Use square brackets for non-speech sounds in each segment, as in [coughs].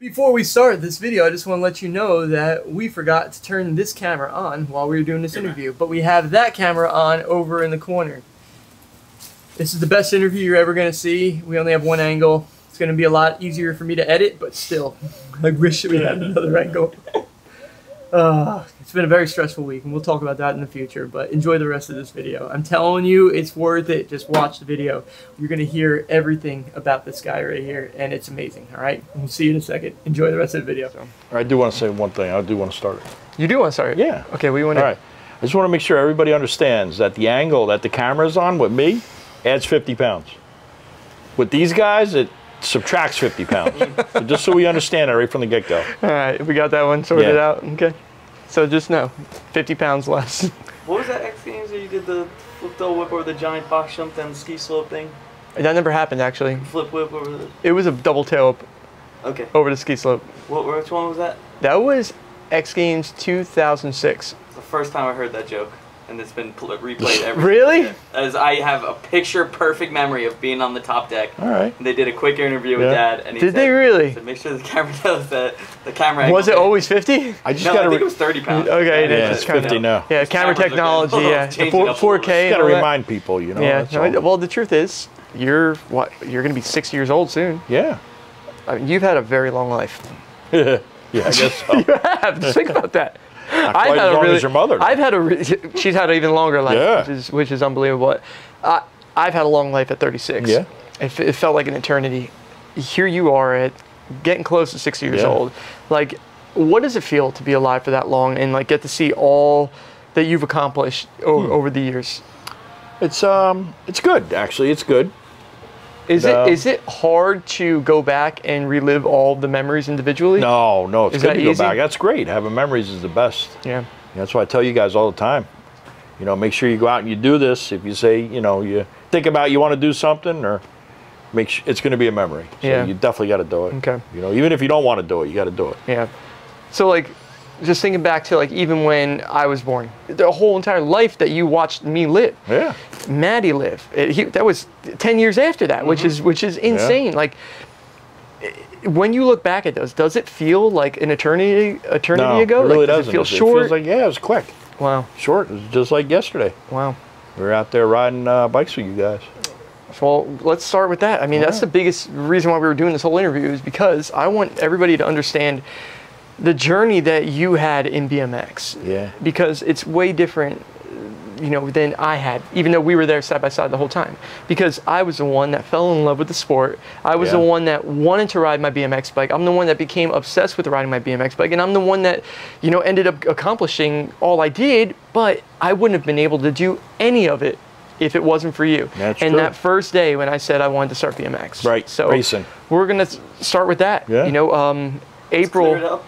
Before we start this video, I just want to let you know that we forgot to turn this camera on while we were doing this interview, but we have that camera on over in the corner. This is the best interview you're ever going to see. We only have one angle. It's going to be a lot easier for me to edit, but still, [laughs] I wish we had another angle. Uh, it's been a very stressful week, and we'll talk about that in the future, but enjoy the rest of this video. I'm telling you, it's worth it. Just watch the video. You're going to hear everything about this guy right here, and it's amazing, all right? We'll see you in a second. Enjoy the rest of the video. I do want to say one thing. I do want to start it. You do want to start? it? Yeah. Okay, we want All to. right. I just want to make sure everybody understands that the angle that the camera's on with me adds 50 pounds. With these guys, it subtracts 50 pounds. [laughs] so just so we understand it right from the get go. All right, we got that one sorted Yeah. out. Okay. So just know, 50 pounds less. [laughs] What was that X Games where you did the flip double whip over the giant box jump and the ski slope thing? that never happened, actually. Flip whip over the. It was a double tail up Okay. over the ski slope. What which one was that? That was X Games 2006. It's the first time I heard that joke, and it's been pl- replayed every. [laughs] Really? Yeah. As I have a picture perfect memory of being on the top deck. All right. And they did a quick interview with Yeah. Dad, and he Did said, they really? said, make sure the camera [laughs] knows that the camera. Was it always 50? I just No, got I to think it was 30 pounds. Okay, it is. Yeah, It's it's kinda- 50 now. Yeah, camera technology, yeah. The four, up a little 4K. bit. and got to all that. remind people, you know. Yeah. no, all. well, the truth is, you're what? You're gonna be 60 years old soon. Yeah. I mean, you've had a very long life. [laughs] yeah, I guess so. you have. Just think about that. Quite as long as your mother. I've had a. Re- [laughs] she's had an even longer life, Yeah. which is which is unbelievable. I, I've had a long life at 36. Yeah. It, it felt like an eternity. Here you are at getting close to 60 years Yeah. old. Like, what does it feel to be alive for that long and like get to see all that you've accomplished o- Hmm. over the years? It's um, it's good actually. It's good. Is No. it is it hard to go back and relive all the memories individually? No, no, it's Is good to go easy? back. That's great. Having memories is the best. Yeah. That's why I tell you guys all the time. You know, make sure you go out and you do this. If you say, you know, you think about you want to do something, or make sure it's going to be a memory. So Yeah. you definitely got to do it. Okay. You know, even if you don't want to do it, you got to do it. Yeah. So like, just thinking back to like even when I was born, the whole entire life that you watched me live, Yeah. Maddie live. It, he, that was ten years after that, which mm-hmm. is which is insane. Like. Uh, when you look back at those, does it feel like an eternity eternity No, ago? it really like, does doesn't. it feel It short? feels like yeah, it was quick, wow, short. Just like yesterday. wow. We were out there riding uh, bikes with you guys. Well, let's start with that. I mean, that's the biggest reason why we were doing this whole interview is because I want everybody to understand the journey that you had in BMX. Yeah. Because it's way different, you know, than I had, even though we were there side by side the whole time. Because I was the one that fell in love with the sport. I was Yeah. the one that wanted to ride my BMX bike. I'm the one that became obsessed with riding my BMX bike, and I'm the one that, you know, ended up accomplishing all I did. But I wouldn't have been able to do any of it if it wasn't for you. That's and true. that first day when I said I wanted to start BMX. Right, So racing. we're gonna start with that. Yeah. You know, um, Clear it April. up.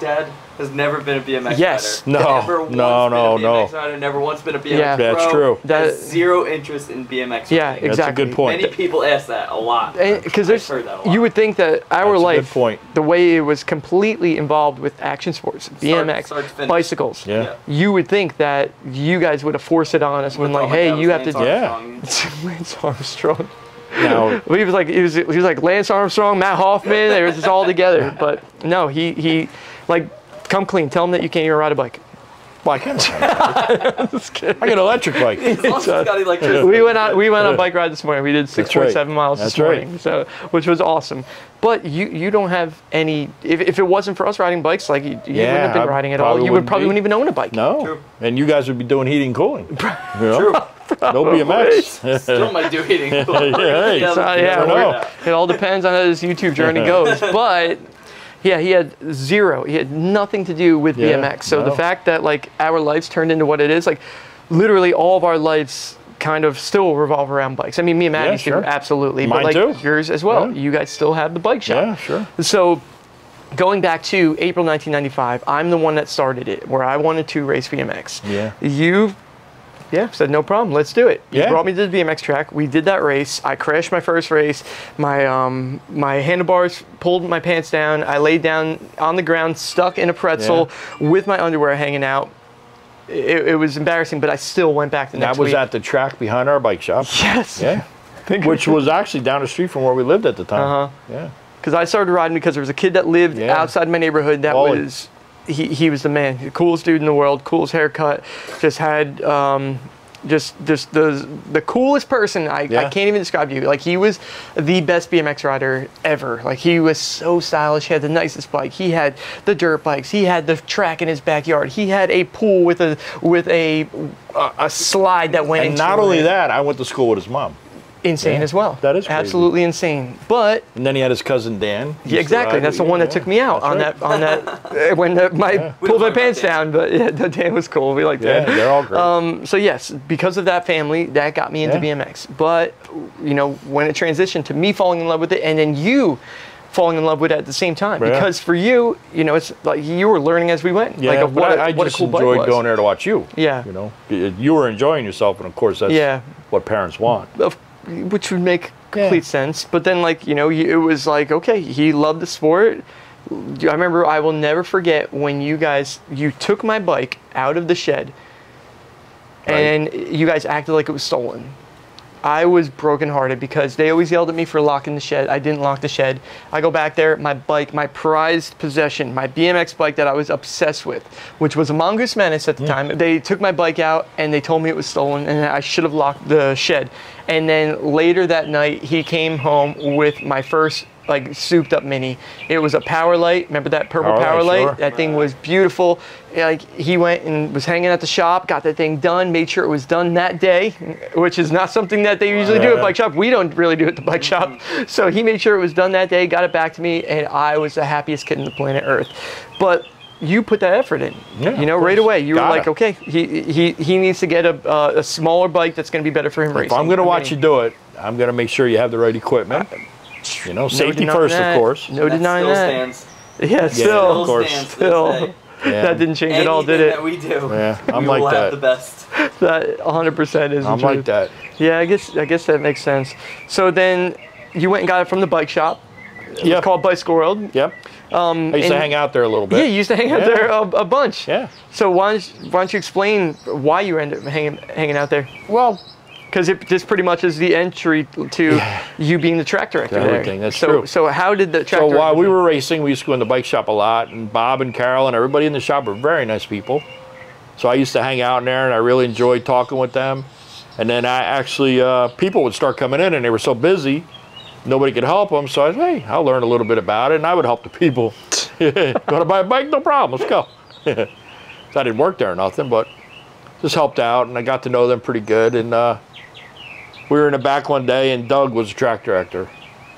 Dad has never been a BMX Yes. rider. No, Never once no, been no, BMX no. rider. Never once been a BMX Yeah. That's true. That- has zero interest in BMX. Yeah, riding. exactly. That's a good point. Many people ask that a lot. Because I've there's, heard that a lot. you would think that our That's life, point. the way it was completely involved with action sports, BMX, start to finish. bicycles. Yeah. Yeah. You would think that you guys would have forced it on us when like, hey, you have Lance to. Yeah. [laughs] Lance Armstrong. Now, Well, [laughs] he was like he was, he was like Lance Armstrong, Matt Hoffman. They were just all together. [laughs] But no, he he like come clean. Tell them that you can't even ride a bike. well, I [laughs] can. I got an electric bike. As long uh, got electricity. we went on we went on a bike ride this morning. We did six That's right. point seven miles That's this right. morning, so which was awesome. But you you don't have any. If, if it wasn't for us riding bikes, like you, you wouldn't have been I riding at all. You would probably be. wouldn't even own a bike. No. True. And you guys would be doing heating and cooling. [laughs] You know? True. No BMX. [laughs] Still might do heating. Yeah, hey. So, yeah, figure know. we're- it out. it all depends on how this YouTube journey goes. But yeah, he had zero. He had nothing to do with Yeah, BMX. So the fact that like our lives turned into what it is, like literally all of our lives kind of still revolve around bikes. I mean, me and Maddie sure. do absolutely, Mine but like too. yours as well. Yeah. You guys still have the bike shop. Yeah, sure. So going back to April 1995, I'm the one that started it, where I wanted to race BMX. Yeah. You, yeah, said no problem. Let's do it. Yeah. brought me to the BMX track. We did that race. I crashed my first race. My um my handlebars pulled my pants down. I laid down on the ground, stuck in a pretzel with my underwear hanging out. It, it was embarrassing, but I still went back the That next was week. at the track behind our bike shop. yes. Yeah. [laughs] Think- Which was actually down the street from where we lived at the time. Uh-huh. Yeah. because I started riding because there was a kid that lived Yeah. outside my neighborhood that Wally. was he, he was the man, the coolest dude in the world, coolest haircut, just had um, just just the the coolest person. I, I can't even describe you. Like he was the best BMX rider ever. Like he was so stylish. He had the nicest bike. He had the dirt bikes. He had the track in his backyard. He had a pool with a with a a, a slide that went. And not only it. that, I went to school with his mom. Insane Yeah, as well. that is crazy. absolutely insane. But And then he had his cousin Dan. Yeah, exactly. That's the one that took me out on right. that on that [laughs] uh, when the, my We pulled my pants down. But [laughs] yeah, Dan was cool. We liked Yeah, that. they're all great. Um, so yes, because of that family, that got me into Yeah. BMX. But you know, when it transitioned to me falling in love with it, and then you falling in love with it at the same time, Yeah. because for you, you know, it's like you were learning as we went. yeah, like what, I, a, I what a just cool enjoyed going there to watch you. Yeah. You know, you were enjoying yourself, and of course, that's Yeah. what parents want. of, which would make Yeah. complete sense. But then, like you know, it was like okay, he loved the sport. I remember I will never forget when you guys you took my bike out of the shed, Right. and you guys acted like it was stolen. I was brokenhearted because they always yelled at me for locking the shed. I didn't lock the shed. I go back there, my bike, my prized possession, my BMX bike that I was obsessed with, which was a Mongoose Menace at the time. They took my bike out and they told me it was stolen and I should have locked the shed. And then later that night, he came home with my first like souped up mini. It was a power light. Remember that purple Power power Light, light? sure. That thing was beautiful. Like he went and was hanging at the shop, got that thing done, made sure it was done that day, which is not something that they usually do at Yeah. bike shop. We don't really do it at the bike shop. So he made sure it was done that day, got it back to me, and I was the happiest kid on the planet Earth. But you put that effort in. Yeah, you know, right away. You were Gotta. like, okay, he he he needs to get a uh, a smaller bike that's going to be better for him If racing. I'm going to I watch you do it, I'm going to make sure you have the right equipment. You know, safety denying first, that. of course. No that denying still that. stands. [laughs] Yeah, still, of course. stands Still. Yeah. [laughs] that didn't change at all, did it? that we do, Yeah, I'm we like will that. have the best. [laughs] That 100% is I'm truth. like that. Yeah, I guess I guess that makes sense. So then you went and got it from the bike shop. Yeah. It's called Bicycle World. Yep. Um, I used to hang out there a little bit. Yeah, you used to hang out Yeah. there a, a bunch. Yeah. So why don't, you, why don't you explain why you ended up hanging hanging out there? Well, Because it this pretty much is the entry to you being the track director To there. everything, that's so, true. So how did the track so while we were racing, we used to go in the bike shop a lot, and Bob and Carol and everybody in the shop were very nice people. So I used to hang out in there, and I really enjoyed talking with them. And then I actually, uh, people would start coming in, and they were so busy, nobody could help them. So I said, hey, I'll learn a little bit about it, and I would help the people. [laughs] Want to buy a bike? No problem. Let's go. [laughs] so I didn't work there or nothing, but just helped out, and I got to know them pretty good. And uh, we were in the back one day, and Doug was the track director.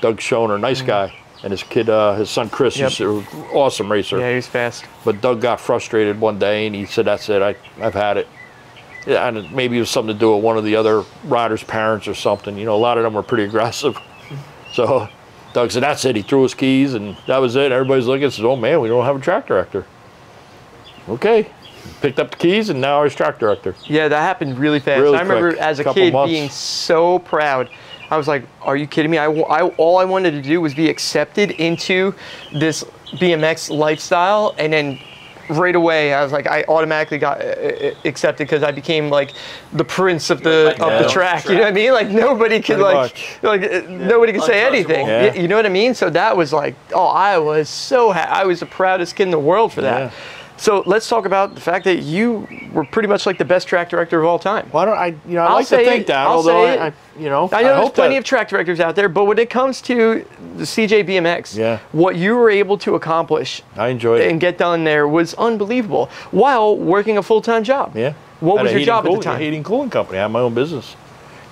Doug Schoner, nice guy, and his kid, uh, his son Chris, Yep. is an awesome racer. yeah, he was fast. But Doug got frustrated one day, and he said, "That's it. I, I've had it." Yeah, and maybe it was something to do with one of the other riders' parents or something. You know, a lot of them were pretty aggressive. [laughs] So Doug said, "That's it." He threw his keys, and that was it. Everybody's looking and says, "Oh man, we don't have a track director." Okay, picked up the keys, and now he's track director. Yeah, that happened really fast. Really I remember quick. as a Couple kid months. being so proud. I was like, "Are you kidding me?" I, I- all I wanted to do was be accepted into this BMX lifestyle, and then right away I was like, I automatically got uh, uh, accepted because I became like the prince of the Like of the the track. You know what I mean? Like nobody could Pretty like much. like uh, nobody could say anything. Yeah. You know what I mean? So that was like, oh, I was so ha- I was the proudest kid in the world for that. So let's talk about the fact that you were pretty much like the best track director of all time. Why don't I? You know, I I'll like to think it. that. I'll although I. I, you know, I know there's plenty that- of track directors out there, but when it comes to the CJ BMX, Yeah. what you were able to accomplish I enjoyed it. and get done there was unbelievable while working a full-time job. Yeah. What was your job at the time? Heating cooling company. I had my own business.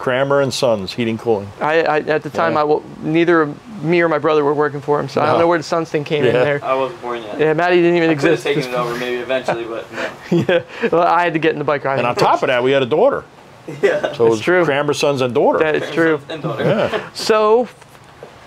Cranmer and Sons Heating Cooling. I, I at the time Yeah. I will, neither me or my brother were working for him, so I don't know where the Sons thing came in there. I wasn't born yet. Yeah, Maddie didn't even I could have exist. taken it over maybe eventually, but no. [laughs] yeah, well, I had to get in the bike ride. And on top of that, we had a daughter. Yeah. So it true. Cranmer, Sons, and daughter. that is true. And daughter. yeah. So,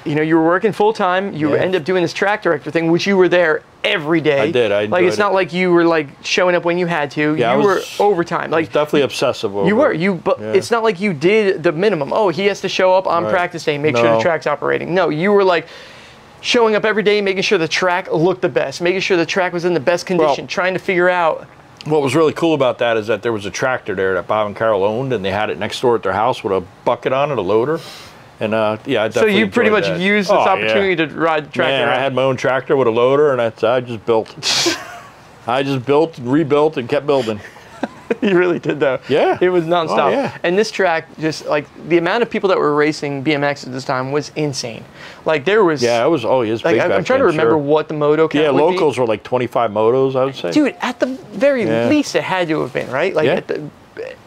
you know, you were working full time. You Yeah. end up doing this track director thing, which you were there every day. I did, I like it's not it. like you were like showing up when you had to. Yeah, you was- were overtime. Like Definitely obsessive over you were you, but Yeah. it's not like you did the minimum. Oh, he has to show up on Right. practice day, make sure the track's operating. No, you were like. Showing up every day, making sure the track looked the best, making sure the track was in the best condition, trying to figure out. What was really cool about that is that there was a tractor there that Bob and Carol owned, and they had it next door at their house with a bucket on it, a loader. And uh, yeah, I So you pretty much that. used this Oh, yeah. opportunity to ride tractor. Man, I had my own tractor with a loader, and that's I just built. [laughs] I just built, rebuilt, and kept building. [laughs] you really did though. Yeah. It was nonstop. Oh, yeah. And this track, just like the amount of people that were racing BMX at this time was insane. Like there was. Yeah, it was. Oh, was Like I- I'm back trying to remember sure. what the moto count Yeah, would be. locals were like 25 motos, I would say. Dude, at the very Yeah. least, it had to have been right. Like Yeah. at the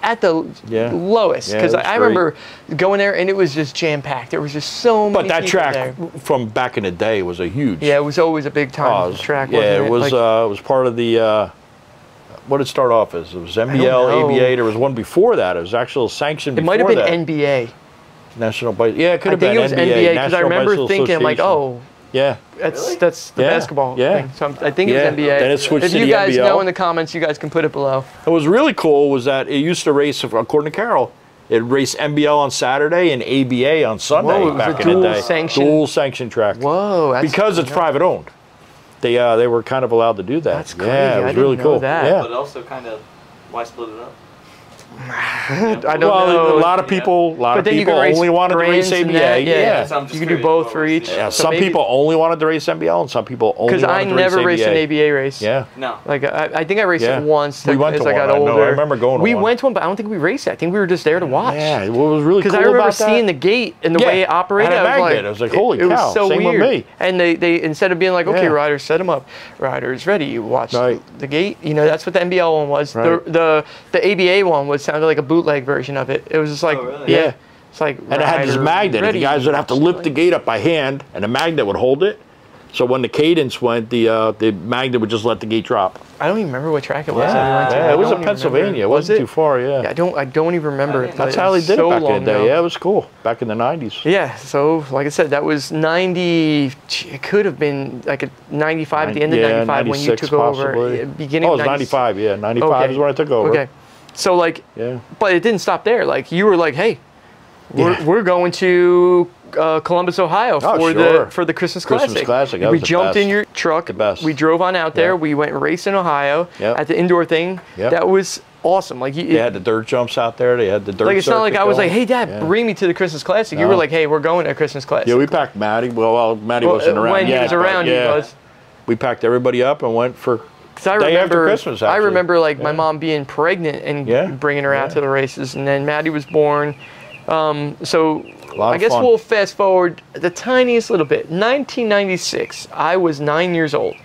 at the Yeah. lowest, because it was I, I remember going there and it was just jam packed. There was just so many. but that track there. from back in the day was a huge. Yeah, it was always a big time Oh, it track. Yeah, wasn't it was. Like, uh, it was part of the. Uh, what did it start off as? It was NBL. ABA. There was one before that. It was actual sanctioned. it might have been that. NBA. National Bike. Yeah, it could I have think been it was NBA. NBA because I remember Bicycle thinking like, oh, Yeah. that's Really? that's the Yeah, basketball yeah. thing. So I'm- I think it Yeah, was NBA. then it switched if to you the guys NBL. know in the comments, you guys can put it below. What was really cool was that it used to race, according to Carol, it raced NBL on Saturday and ABA on Sunday Whoa, it was back a in the day. sanction- Dual sanction track. Whoa, that's because it's private owned. They uh, they were kind of allowed to do that. That's crazy. Yeah, it I was didn't really know cool. that. Yeah. But also kind of why split it up? I don't well, know. a lot of people, a lot but of people only wanted to race brands ABA. that, yeah. yeah. So You can do both for each. Yeah, So some maybe- people only wanted to race NBL, and some people only Because I wanted to never race raced ABA. an ABA race. Yeah. No. Like I, I think I raced Yeah. it once. We like, went as to I got one. I know. I remember going to We one. went to one, but I don't think we raced it. I think we were just there to watch. Yeah, what was really cool Because I remember about seeing the gate and the Yeah, way it operated. had a I was like, I was like, holy it, it cow, was so same with weird. me. And they, they instead of being like, okay, Yeah. riders, set them up. Riders ready. You watch the gate. You know, that's what the NBL one was. The, the the ABA one was sounded like a bootleg version of it. It was just like, Oh, really? yeah. Yeah. It's like And it had this magnet. and ready. The guys would have to lift the gate up by hand, and the magnet would hold it. So when the cadence went, the uh, the magnet would just let the gate drop. I don't even remember what track it was. that we went to. yeah, it was in Pennsylvania. remember. It wasn't too far. Yeah, Yeah, I don't. I don't even remember. I it. didn't- that's how they did so it back in long the day. ago. Yeah, it was cool back in the '90s. Yeah, so like I said, that was 90, it could have been like a 95, the end of yeah, 95 when you took over. possibly. uh, Beginning Oh, it was 96. 95. Yeah, 95 Okay. is when I took over. Okay. So like, Yeah. but it didn't stop there. Like you were like, hey, we're, Yeah. we're going to uh, Columbus, Ohio for Oh, the for the Christmas, Christmas Classic. Classic, we jumped in your truck. The best. We drove on out there. Yeah. We went racing Ohio Yep. at the indoor thing. Yep. That was awesome. Like you, They had the dirt jumps out there. They had the dirt. like it's not like I was going. like, hey dad, Yeah. bring me to the Christmas Classic. You were like, hey, we're going to Christmas Classic. Yeah, we packed Maddie. Well, well Maddie Well, wasn't uh, around when yet. he was around, yeah. he was. We packed everybody up and went for. Because I Day after remember, Christmas, I remember like my mom being pregnant and Yeah, bringing her out yeah. to the races, and then Maddie was born. Um, so I guess fun. we'll fast forward the tiniest little bit. 1996, I was nine years old.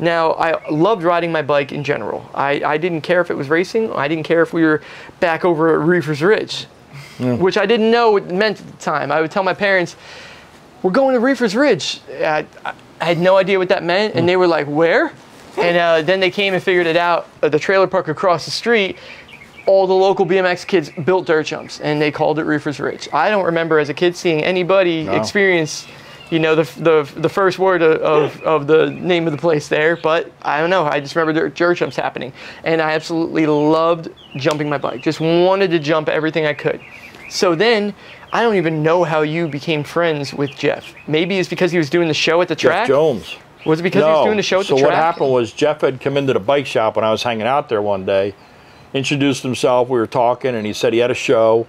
Now I loved riding my bike in general. I, I didn't care if it was racing. I didn't care if we were back over at Reefers Ridge, which I didn't know what it meant at the time. I would tell my parents, we're going to Reefers Ridge. I, I had no idea what that meant, and they were like, where? And uh, then they came and figured it out at the trailer park across the street. All the local BMX kids built dirt jumps, and they called it Reefers Ridge. I don't remember as a kid seeing anybody No. experience, you know, the, the, the first word of, of, of the name of the place there, but I don't know. I just remember dirt, dirt jumps happening, and I absolutely loved jumping my bike. Just wanted to jump everything I could. So then, I don't even know how you became friends with Jeff. Maybe it's because he was doing the show at the track. Jeff. Jones. Was it because he was doing the show at so the track? what happened was Jeff had come into the bike shop when I was hanging out there one day, introduced himself. We were talking, and he said he had a show,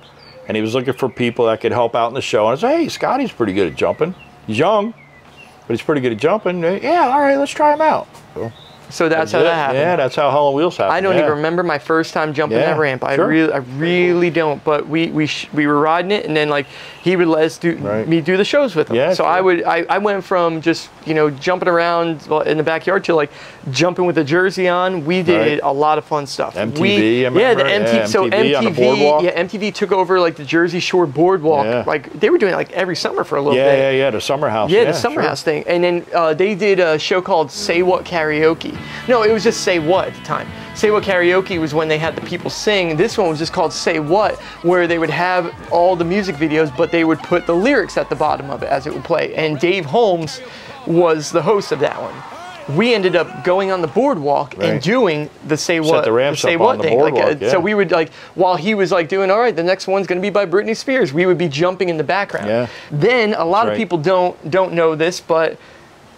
and he was looking for people that could help out in the show. And I said, "Hey, Scotty's pretty good at jumping. He's young, but he's pretty good at jumping. Uh, yeah, all right, let's try him out." So So that's how it. that happened. Yeah, that's how Hell on Wheels happened. I don't yeah. even remember my first time jumping Yeah, that ramp. I sure. really, I really don't. But we we sh- we were riding it, and then like he would let us do Right. me do the shows with him. Yeah, so sure. I would I, I went from just you know jumping around in the backyard to like jumping with a jersey on. We did Right. a lot of fun stuff. MTV, We, yeah, the. MTV. Yeah, so MTV MTV, yeah, MTV took over like the Jersey Shore boardwalk. Yeah. Like they were doing it like every summer for a little Yeah, bit. yeah, yeah. The summer house. Yeah, the summer sure. house thing. And then uh, they did a show called Say What Karaoke. No, it was just Say What at the time. Say What Karaoke was when they had the people sing. This one was just called Say What, where they would have all the music videos, but they would put the lyrics at the bottom of it as it would play. And Dave Holmes was the host of that one. We ended up going on the boardwalk and doing the say what the say what on the thing. Like, uh, yeah. So we would like while he was like doing all right, the next one's going to be by Britney Spears. We would be jumping in the background. Yeah. Then a lot of right. people don't don't know this, but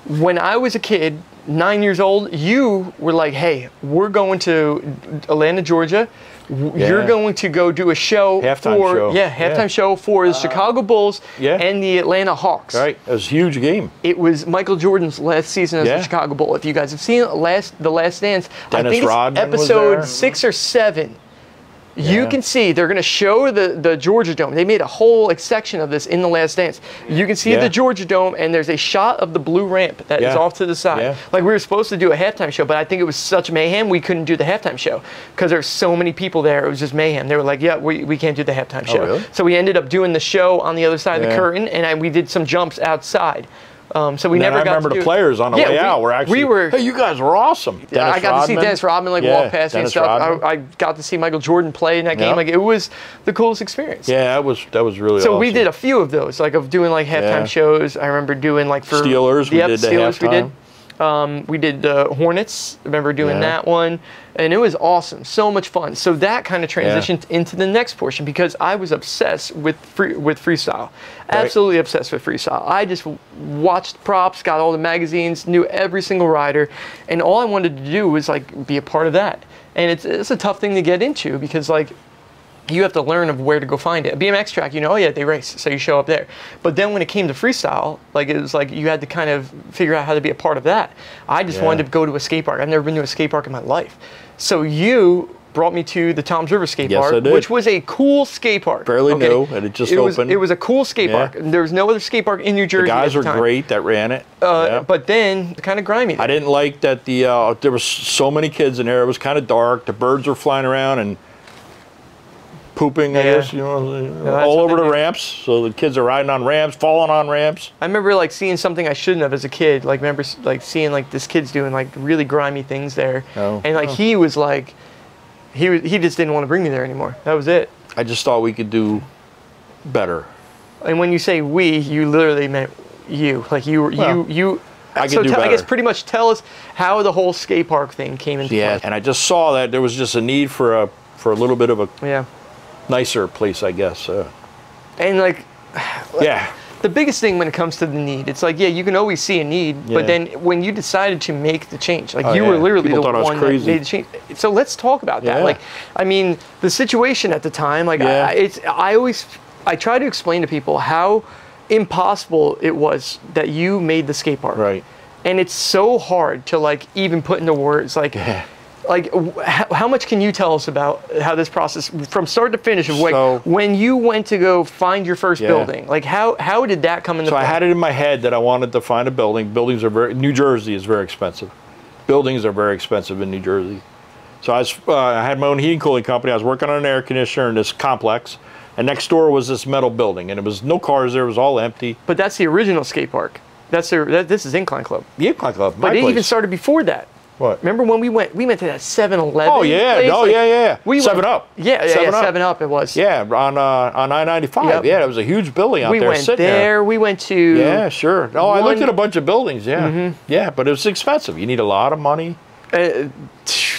when I was a kid, nine years old, you were like, "Hey, we're going to Atlanta, Georgia. W- You're going to go do a show Halftime for show. yeah, halftime Yeah. show for the uh, Chicago Bulls Yeah. and the Atlanta Hawks. Right. It was a huge game. It was Michael Jordan's last season as Yeah. the Chicago Bull. If you guys have seen it, last the Last Dance, I think it's Rodman was episode there. six or seven. You can see they're going to show the, the Georgia Dome. They made a whole like, section of this in the Last Dance. You can see Yeah. the Georgia Dome, and there's a shot of the blue ramp that is Yeah. off to the side. Yeah. Like we were supposed to do a halftime show, but I think it was such mayhem we couldn't do the halftime show because there's so many people there. It was just mayhem. They were like, "Yeah, we, we can't do the halftime oh, show." Oh, really? So we ended up doing the show on the other side of the curtain, and I, we did some jumps outside. Um, so we And then never I got remember to the do- players on the Yeah, way we- out were actually. we were Hey, you guys were awesome. yeah, I Dennis got to see Dennis Rodman like Yeah, walk past me and stuff. I, I got to see Michael Jordan play in that game. Yep. Like it was the coolest experience. yeah, that was that was really. So we did a few of those, like of doing like halftime Yeah. shows. I remember doing like for Steelers, we Yep, did the Steelers. We did. Um, we did the Hornets. Remember doing Yeah. that one, and it was awesome. So much fun. So that kind of transitioned into the next portion because I was obsessed with free, with freestyle. Absolutely obsessed with freestyle. I just watched props, got all the magazines, knew every single rider, and all I wanted to do was like be a part of that. And it's it's a tough thing to get into because like you have to learn of where to go find it. A BMX track, you know, oh yeah, they race, so you show up there. But then when it came to freestyle, like it was like you had to kind of figure out how to be a part of that. I just Yeah. wanted to go to a skate park. I've never been to a skate park in my life. So you brought me to the Toms River skate Yes, park, I did. which was a cool skate park. Fairly new, and it just it Was, opened. it was a cool skate Yeah. park. There was no other skate park in New Jersey. The guys were great that ran it. Uh, Yeah. But then kind of grimy. I didn't like that the uh, there was so many kids in there. It was kind of dark. The birds were flying around and pooping. I guess you know, that's all over the do. ramps. So the kids are riding on ramps, falling on ramps. I remember like seeing something I shouldn't have as a kid. Like remember like seeing like this kid's doing like really grimy things there, Oh. and like Oh. he was like, he was, he just didn't want to bring me there anymore. That was it. I just thought we could do better. And when you say we, you literally meant you. Like you were Well, you you. I so do tell- I guess pretty much tell us how the whole skate park thing came into Yeah, play. and I just saw that there was just a need for a for a little bit of a Yeah. Nicer place, I guess. Uh, And like [sighs] yeah, the biggest thing when it comes to the need, it's like yeah, you can always see a need, Yeah. but then when you decided to make the change, like Oh, you were literally People the thought I was one that made the change. So let's talk about that. Yeah. Like, I mean, the situation at the time, like Yeah. I, it's I always I try to explain to people how impossible it was that you made the skate park. right. And it's so hard to like even put into words like. Like, how, how much can you tell us about how this process, from start to finish, of like So- when you went to go find your first Yeah. building? Like, how how did that come into So play? I had it in my head that I wanted to find a building. Buildings are very New Jersey is very expensive. Buildings are very expensive in New Jersey. So I, was, uh, I had my own heating and cooling company. I was working on an air conditioner in this complex, and next door was this metal building, and it was no cars there. It was all empty. But that's the original skate park. That's the that, this is Incline Club. The Incline Club, But it place. even started before that. What? Remember when we went? We went to that 7-Eleven. Oh yeah, place? oh Like, yeah, yeah. We Seven went, Up. Yeah, yeah, Seven yeah. Up. Seven Up. It was. Yeah, on uh, on I ninety five. Yeah, it was a huge building out we there went sitting there. there. We went to. Yeah, sure. Oh, I looked at a bunch of buildings. Yeah, yeah, but it was expensive. You need a lot of money. Uh,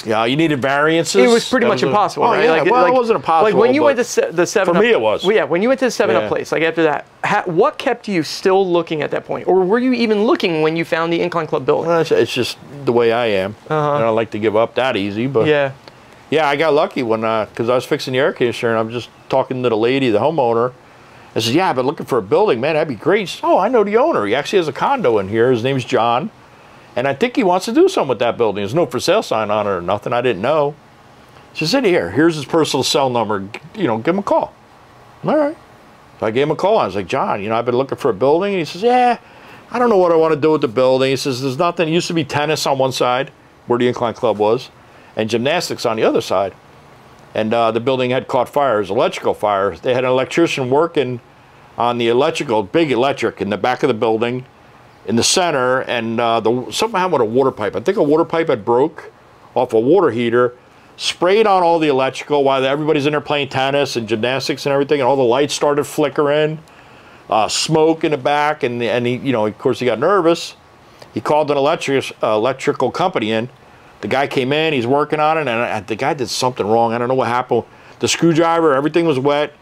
Yeah, you needed variances. it was pretty much a- impossible, oh, right? Yeah, Like, well, like- it wasn't impossible. Like when you went to se- the Seven for Up. me it was. Well, yeah, when you went to the Seven Up Yeah. place, like after that, ha, what kept you still looking at that point, or were you even looking when you found the Incline Club building? Well, it's, it's just the way I am. Uh I don't like to give up that easy, but yeah. yeah, I got lucky when because I was fixing the air conditioner and I'm just talking to the lady, the homeowner. I said, "Yeah, I've been looking for a building, man, that'd be great." Said, oh, I know the owner. He actually has a condo in here. His name's John, and I think he wants to do something with that building. There's no for sale sign on it or nothing. I didn't know. She said, "Here, here's his personal cell number. You know, give him a call." All right. So I gave him a call. I was like, "John, you know, I've been looking for a building." And he says, "Yeah, I don't know what I want to do with the building." He says, "There's nothing. It used to be tennis on one side, where the incline club was, and gymnastics on the other side." and uh, the building had caught fire. It was electrical fire. They had an electrician working on the electrical, big electric, in the back of the building, in the center, and uh, the something happened with a water pipe. I think a water pipe had broke off a water heater, sprayed on all the electrical while everybody's in there playing tennis and gymnastics and everything, and all the lights started flickering. Uh, smoke in the back, and and he, you know, of course, he got nervous. He called an electric uh, electrical company in. The guy came in, he's working on it, and I, the guy did something wrong. I don't know what happened. The screwdriver, everything was wet.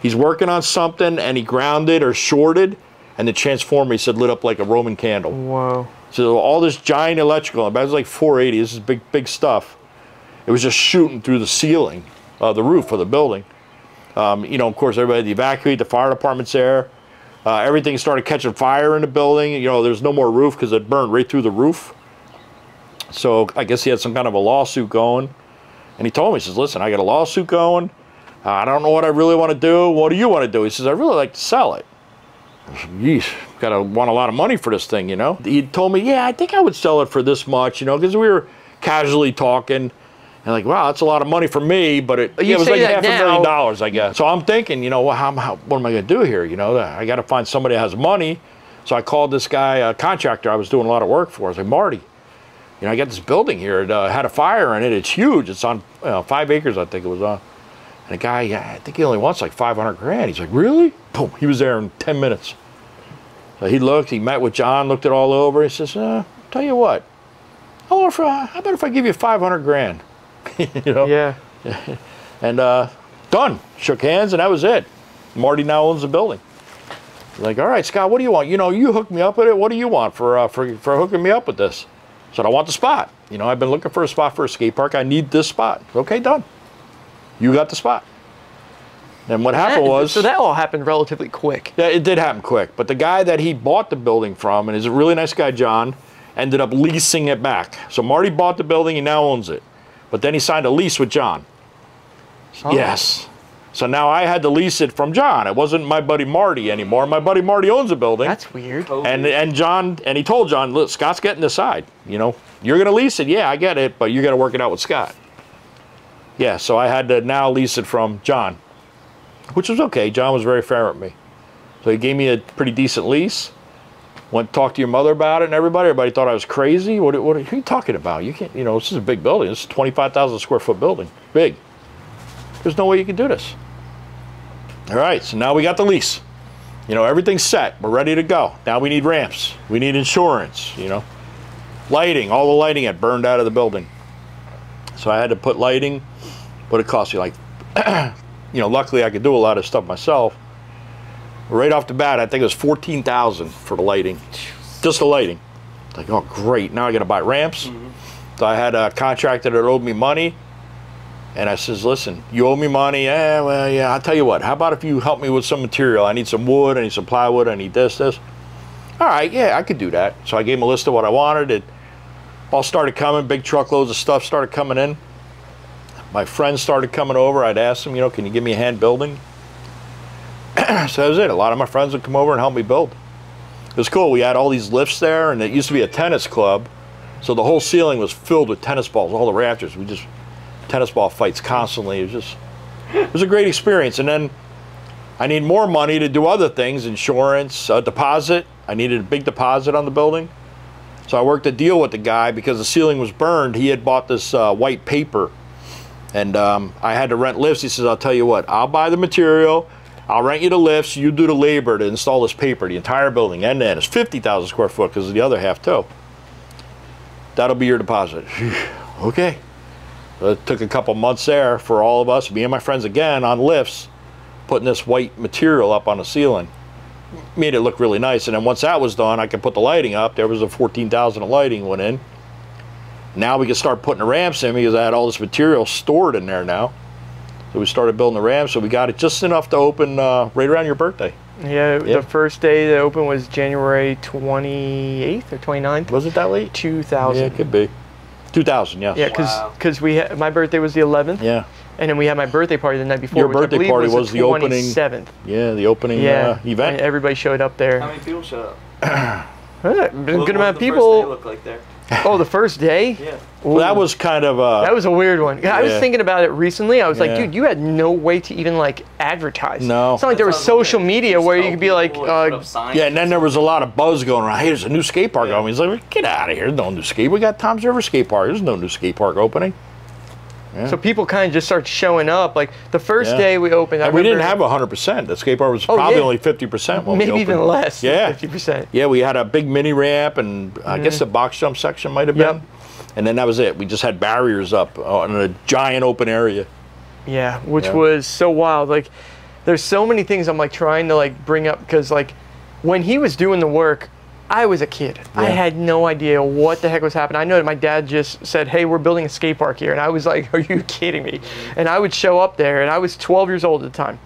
He's working on something, and he grounded or shorted, and the transformer he said lit up like a Roman candle. Whoa. So all this giant electrical, it was like 480. This is big, big stuff. It was just shooting through the ceiling, uh, the roof of the building. Um, you know, of course, everybody had to evacuate. The fire department's there. Uh, everything started catching fire in the building. You know, there's no more roof because it burned right through the roof. So I guess he had some kind of a lawsuit going. And he told me, he says, listen, I got a lawsuit going. Uh, I don't know what I really want to do. What do you want to do? He says, I really like to sell it. Yeesh, gotta want a lot of money for this thing, you know? He told me, yeah, I think I would sell it for this much, you know, because we were casually talking. And like, wow, that's a lot of money for me, but it, yeah, it was like half a million dollars, I guess. So I'm thinking, you know, well, how, how, what am I going to do here? You know, I got to find somebody that has money. So I called this guy, a contractor I was doing a lot of work for. I was like, Marty, you know, I got this building here. It uh, had a fire in it. It's huge. It's on you know, five acres, I think it was on. And the guy, I think he only wants like 500 grand. He's like, really? Boom. He was there in 10 minutes. So he looked, he met with John, looked it all over. He says, uh, tell you what, how, if, uh, how about if I give you 500 grand? [laughs] you know? Yeah. [laughs] And uh, done. Shook hands, and that was it. Marty now owns the building. Like, all right, Scott, what do you want? You know, you hooked me up with it. What do you want for uh, for for hooking me up with this? I said, I want the spot. You know, I've been looking for a spot for a skate park. I need this spot. Okay, done. You got the spot. And what happened That- was, so that all happened relatively quick. yeah, it did happen quick. But the guy that he bought the building from, and is a really nice guy, John, ended up leasing it back. So Marty bought the building, he now owns it. But then he signed a lease with John. Oh. Yes. So now I had to lease it from John. It wasn't my buddy Marty anymore. My buddy Marty owns the building. That's weird. and and John and he told John, look, Scott's getting the side. You know, you're gonna lease it. Yeah, I get it, but you got to work it out with Scott. Yeah. So I had to now lease it from John, which was okay. John was very fair with me. So he gave me a pretty decent lease. Went to talk to your mother about it and everybody. Everybody thought I was crazy. What, what are you talking about? You can't, you know, this is a big building. This is a 25,000 square foot building. Big. There's no way you can do this. All right, so now we got the lease. You know, everything's set. We're ready to go. Now we need ramps. We need insurance, you know. Lighting, all the lighting had burned out of the building. So I had to put lighting. but it cost me like [clears throat] you know, luckily I could do a lot of stuff myself. Right off the bat, I think it was 14,000 for the lighting. Just the lighting. Like, oh great, now I got to buy ramps. So I had a contractor that owed me money. And I says, listen, you owe me money. Eh, well, yeah, I'll tell you what. How about if you help me with some material? I need some wood, I need some plywood, I need this, this. All right, yeah, I could do that. So I gave him a list of what I wanted. It all started coming, big truckloads of stuff started coming in. My friends started coming over. I'd ask them, you know, can you give me a hand building? [clears throat] so that was it. A lot of my friends would come over and help me build. It was cool. We had all these lifts there, and it used to be a tennis club. So the whole ceiling was filled with tennis balls, all the rafters. We just tennis ball fights constantly. It was just, it was a great experience. And then I need more money to do other things, insurance, a deposit. I needed a big deposit on the building. So I worked a deal with the guy because the ceiling was burned. He had bought this uh, white paper, and um, I had to rent lifts. He says, "I'll tell you what, I'll buy the material, I'll rent you the lifts, you do the labor to install this paper, the entire building, and then. It's fifty thousand square foot because of the other half too. That'll be your deposit." [laughs] okay. So it took a couple months there for all of us, me and my friends again, on lifts, putting this white material up on the ceiling made it look really nice. And then once that was done, I could put the lighting up. There was a 14,000 of lighting went in. Now we could start putting the ramps in because I had all this material stored in there now. So we started building the ramps. So we got it just enough to open uh, right around your birthday. Yeah, Yeah. the first day that opened was January 28th or 29th, Was it that late? 2000. Yeah, it could be. 2000, yes. Yeah, because Wow. we ha- my birthday was the 11th, Yeah. And then we had my birthday party the night before. Your which I birthday party was, was the opening 27th. Yeah, the opening Yeah, uh, event. and everybody showed up there. How there. many people showed up? [clears throat] Yeah, a good amount of did the first people. look like there? [laughs] Oh, the first day. Yeah. Well, that was kind of. Uh, That was a weird one. Yeah, I was Yeah. thinking about it recently. I was like, dude, you had no way to even like advertise. No. It's not like there was That's what I was social wondering. media where you could be like, uh, yeah, and then there was a lot of buzz going around. Hey, there's a new skate park Yeah. opening. He's like, get out of here. There's no new skate. We got Toms River Skate Park. There's no new skate park opening. So people kind of just start showing up. Like the first Yeah. day we opened, I And we didn't have 100%. The skate park was Oh, probably yeah. only 50% when we maybe even less. Yeah. fifty percent. Yeah, we had a big mini ramp, and I guess the mm-hmm. box jump section might have been. Yep. And then that was it. We just had barriers up uh, on a giant open area. Yeah, which Yeah. was so wild. Like, there's so many things I'm like trying to like bring up because like when he was doing the work, I was a kid. I had no idea what the heck was happening. I know that my dad just said, "Hey, we're building a skate park here," and I was like, [laughs] "Are you kidding me?" And I would show up there, and I was 12 years old at the time.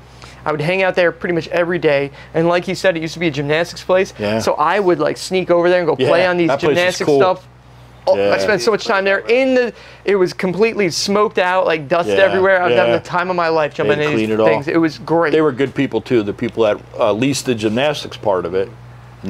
I would hang out there pretty much every day, and like he said, it used to be a gymnastics place. Yeah. So I would like sneak over there and go play on these that place is gymnastics cool. stuff. Oh, I spent so much time there. In the, it was completely smoked out, like dust Yeah, everywhere. I was having the time of my life jumping into these it all. It was great. They were good people too. The people that uh, leased the gymnastics part of it,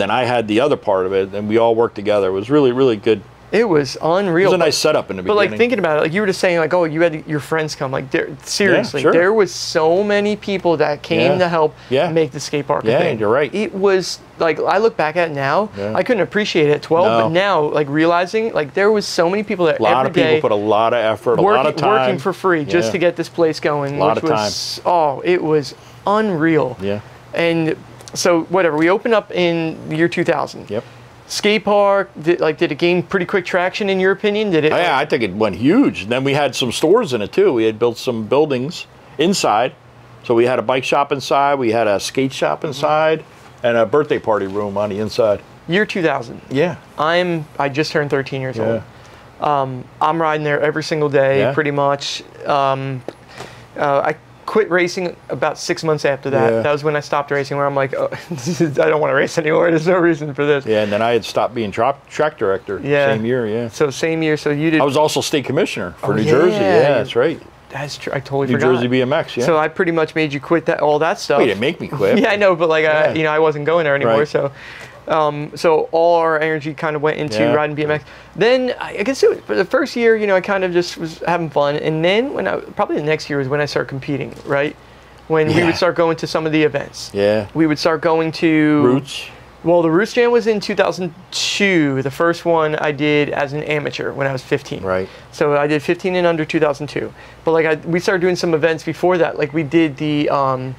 then I had the other part of it, and we all worked together. It was really, really good. it was unreal. It was a but- nice setup in the beginning. But like thinking about it, like you were just saying, like oh, you had your friends come. Like there, seriously, sure. there was so many people that came Yeah. to help Yeah. make the skate park. a Yeah, thing. you're right. It was like I look back at it now, Yeah. I couldn't appreciate it at 12, No. but now like realizing like there was so many people that a lot of people put a lot of effort, a working, lot of time. working for free just Yeah. to get this place going. A lot which of was oh, it was unreal. Yeah. And so whatever, we opened up in the year 2000. Yep. Skate park, did, like, did it gain pretty quick traction in your opinion? Did it? Oh, yeah, I think it went huge. And then we had some stores in it too. We had built some buildings inside. So we had a bike shop inside, we had a skate shop Mm-hmm. inside, and a birthday party room on the inside. Year 2000. Yeah. I'm I just turned 13 years Yeah. old. Um, I'm riding there every single day, Yeah. pretty much. Um, uh, I quit racing about six months after that. Yeah. That was when I stopped racing. Where I'm like, oh, is- [laughs] I don't want to race anymore. There's no reason for this. Yeah, and then I had stopped being tra- track director Yeah. same year, yeah. So same year. So you did. I was also state commissioner for Oh, New Jersey. yeah. Yeah, that's right. that's true. I totally New forgot. Jersey BMX, yeah. So I pretty much made you quit that all that stuff. Well, you didn't make me quit. [laughs] yeah, I know, but like uh, Yeah. I, you know, I wasn't going there anymore. Right. So, um, so all our energy kind of went into Yeah. riding BMX. Then I I guess it was, for the first year, you know, I kind of just was having fun, and then when I probably the next year was when I started competing, right? When we would start going to some of the events. Yeah. We would start going to Roots. Well, the Roots Jam was in 2002. The first one I did as an amateur when I was 15. Right. So I did 15 and under 2002. But like I, we started doing some events before that. Like we did the um,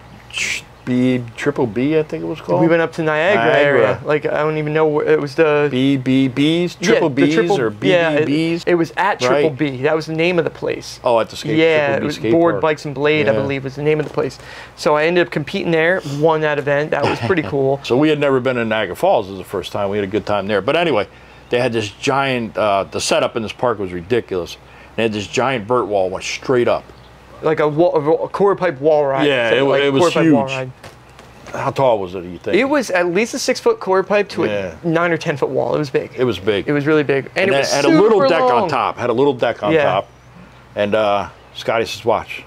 B triple B, I think it was called. we went up to Niagara, Niagara. area. Like I don't even know where it was the B B B's, triple the B's triple- or B yeah, B B's. It, it was at Triple Right. B. That was the name of the place. oh, at the skate. yeah, it was Board park. Bikes and Blade, I believe, was the name of the place. So I ended up competing there, won that event. That was pretty [laughs] cool. So we had never been in Niagara Falls. It was the first time. We had a good time there. But anyway, they had this giant. Uh, the setup in this park was ridiculous. They had this giant vert wall went straight up. Like a, wall, a quarter pipe wall ride. Yeah, it wa- like it was quarter pipe wall huge. ride. How tall was it? Do you think? It was at least a six foot quarter pipe to Yeah. a nine or ten foot wall. It was big. It was big. It was really big, and, and it was had a little deck long. on top. Had a little deck on Yeah. top. And uh, Scotty says, "Watch."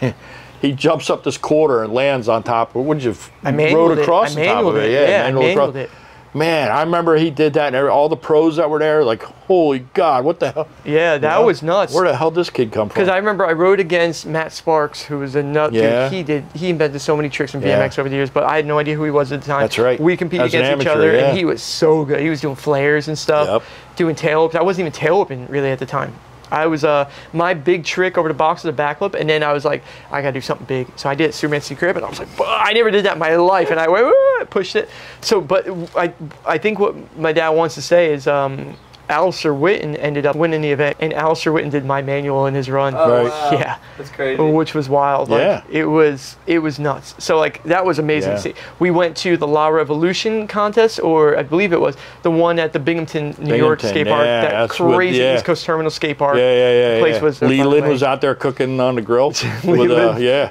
[laughs] he jumps up this quarter and lands on top. What would you? f- I manualed rode it. across I the top of it. it. Yeah, Yeah, I manualed across- it. Man, I remember he did that, and all the pros that were there, like, holy God, what the hell? Yeah, that You know? was nuts. Where the hell did this kid come from? Because I remember I rode against Matt Sparks, who was a nut. dude. He did. He invented so many tricks in Yeah. BMX over the years, but I had no idea who he was at the time. That's right. We competed As against each other, yeah. and he was so good. He was doing flares and stuff, Yep. doing tail whips. I wasn't even tail whipping really at the time. I was uh my big trick over the box was a backflip, and then I was like, I gotta do something big. So I did Superman C grip, and I was like, I never did that in my life, and I went, pushed it. So, but I I think what my dad wants to say is um. Alistair Whitton ended up winning the event, and Alistair Whitton did my manual in his run. Oh, Right. wow. Yeah. That's crazy. which was wild. Like, Yeah. it was it was nuts. So like that was amazing Yeah. to see. We went to the La Revolution contest, or I believe it was the one at the Binghamton, New York skate park. yeah, that that's what- crazy yeah. East Coast Terminal skate park. Yeah, yeah, yeah. The place yeah. was there, by the Leland was out there cooking on the grill [laughs] with uh, Leland. yeah,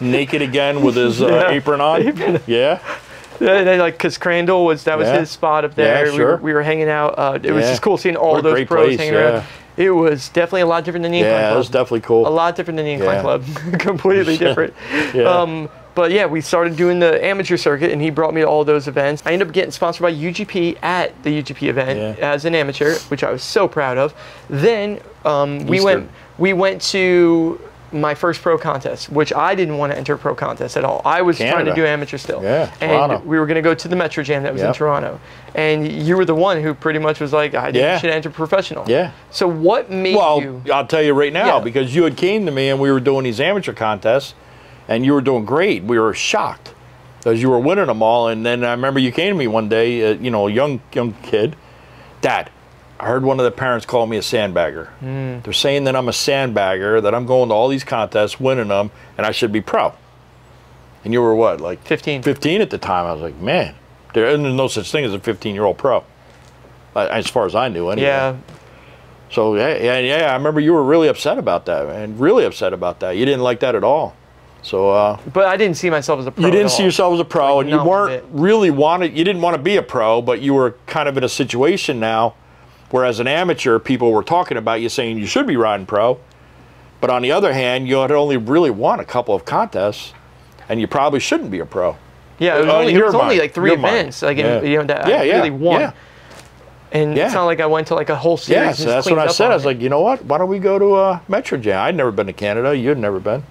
naked again with his uh, [laughs] Yeah. apron on. Yeah, Yeah, like because Crandall was that was Yeah. his spot up Yeah, there. we, sure. were, we were hanging out. Uh, it was just cool seeing all those pros place, hanging yeah. around. It was definitely a lot different than the Incline yeah, Club. that was definitely cool. a lot different than the Incline Yeah. Club. [laughs] Completely [laughs] different. Yeah. Um, but yeah, we started doing the amateur circuit, and he brought me to all those events. I ended up getting sponsored by UGP at the UGP event Yeah. as an amateur, which I was so proud of. Then um, we went we went to my first pro contest, which I didn't want to enter pro contest at all. I was trying to do amateur still. Yeah, and Toronto. we were going to go to the Metro Jam that was in Toronto, and you were the one who pretty much was like, I Yeah. should enter professional. Yeah. So what made Well, you? I'll tell you right now Yeah. because you had came to me and we were doing these amateur contests, and you were doing great. We were shocked because you were winning them all. And then I remember you came to me one day, uh, you know, a young young kid, Dad. I heard one of the parents call me a sandbagger. Hmm. They're saying that I'm a sandbagger, that I'm going to all these contests, winning them, and I should be pro. And you were what, like 15. 15 at the time. I was like, man, there's no such thing as a 15 year old pro, uh, as far as I knew. Anyway. Yeah. So yeah, yeah, yeah. I remember you were really upset about that, and really upset about that. You didn't like that at all. So uh, But I didn't see myself as a pro. you didn't see yourself as a pro, Like, and you weren't really wanted. You didn't want to be a pro, but you were kind of in a situation now, where as an amateur, people were talking about you, saying you should be riding pro. But on the other hand, you had only really won a couple of contests, and you probably shouldn't be a pro. Yeah, it was Uh, only, it was only like three mind. events. Like in, you know that Yeah, I yeah, really won. yeah. And Yeah. it's not like I went to like a whole series. Yeah, so that's what I said. I was it. like, you know what? Why don't we go to uh, Metro Jam? I'd never been to Canada. You had never been.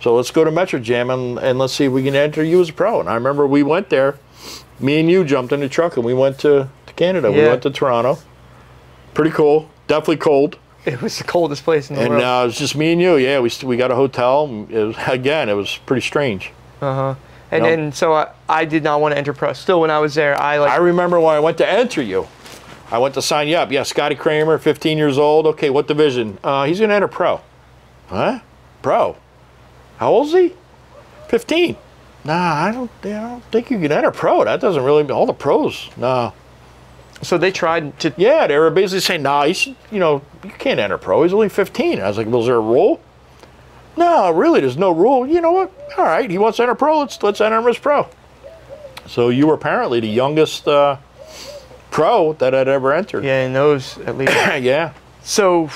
So let's go to Metro Jam and, and let's see if we can enter you as a pro. And I remember we went there. Me and you jumped in the truck and we went to, to Canada. We went to Toronto. Pretty cool. Definitely cold. it was the coldest place in the And world. uh, it was just me and you. Yeah, we, st- we got a hotel. It was, [laughs] again, it was pretty strange. Uh huh. And Nope. then so I, I did not want to enter pro. Still, when I was there, I like I remember when I went to enter you. I went to sign you up. Yeah, Scotty Cranmer, 15 years old. Okay, what division? Uh, he's going to enter pro. Huh? Pro? How old is he? 15. Nah, I don't, I don't think you can enter pro. That doesn't really, all the pros. No. So they tried to. Yeah, they were basically saying, nah, you should, you know, you can't enter pro. He's only 15. I was like, well, is there a rule? No, really, there's no rule. You know what? All right, he wants to enter pro. Let's let's enter him as pro. So you were apparently the youngest uh, pro that had ever entered. Yeah, in those at least. [coughs] yeah. so,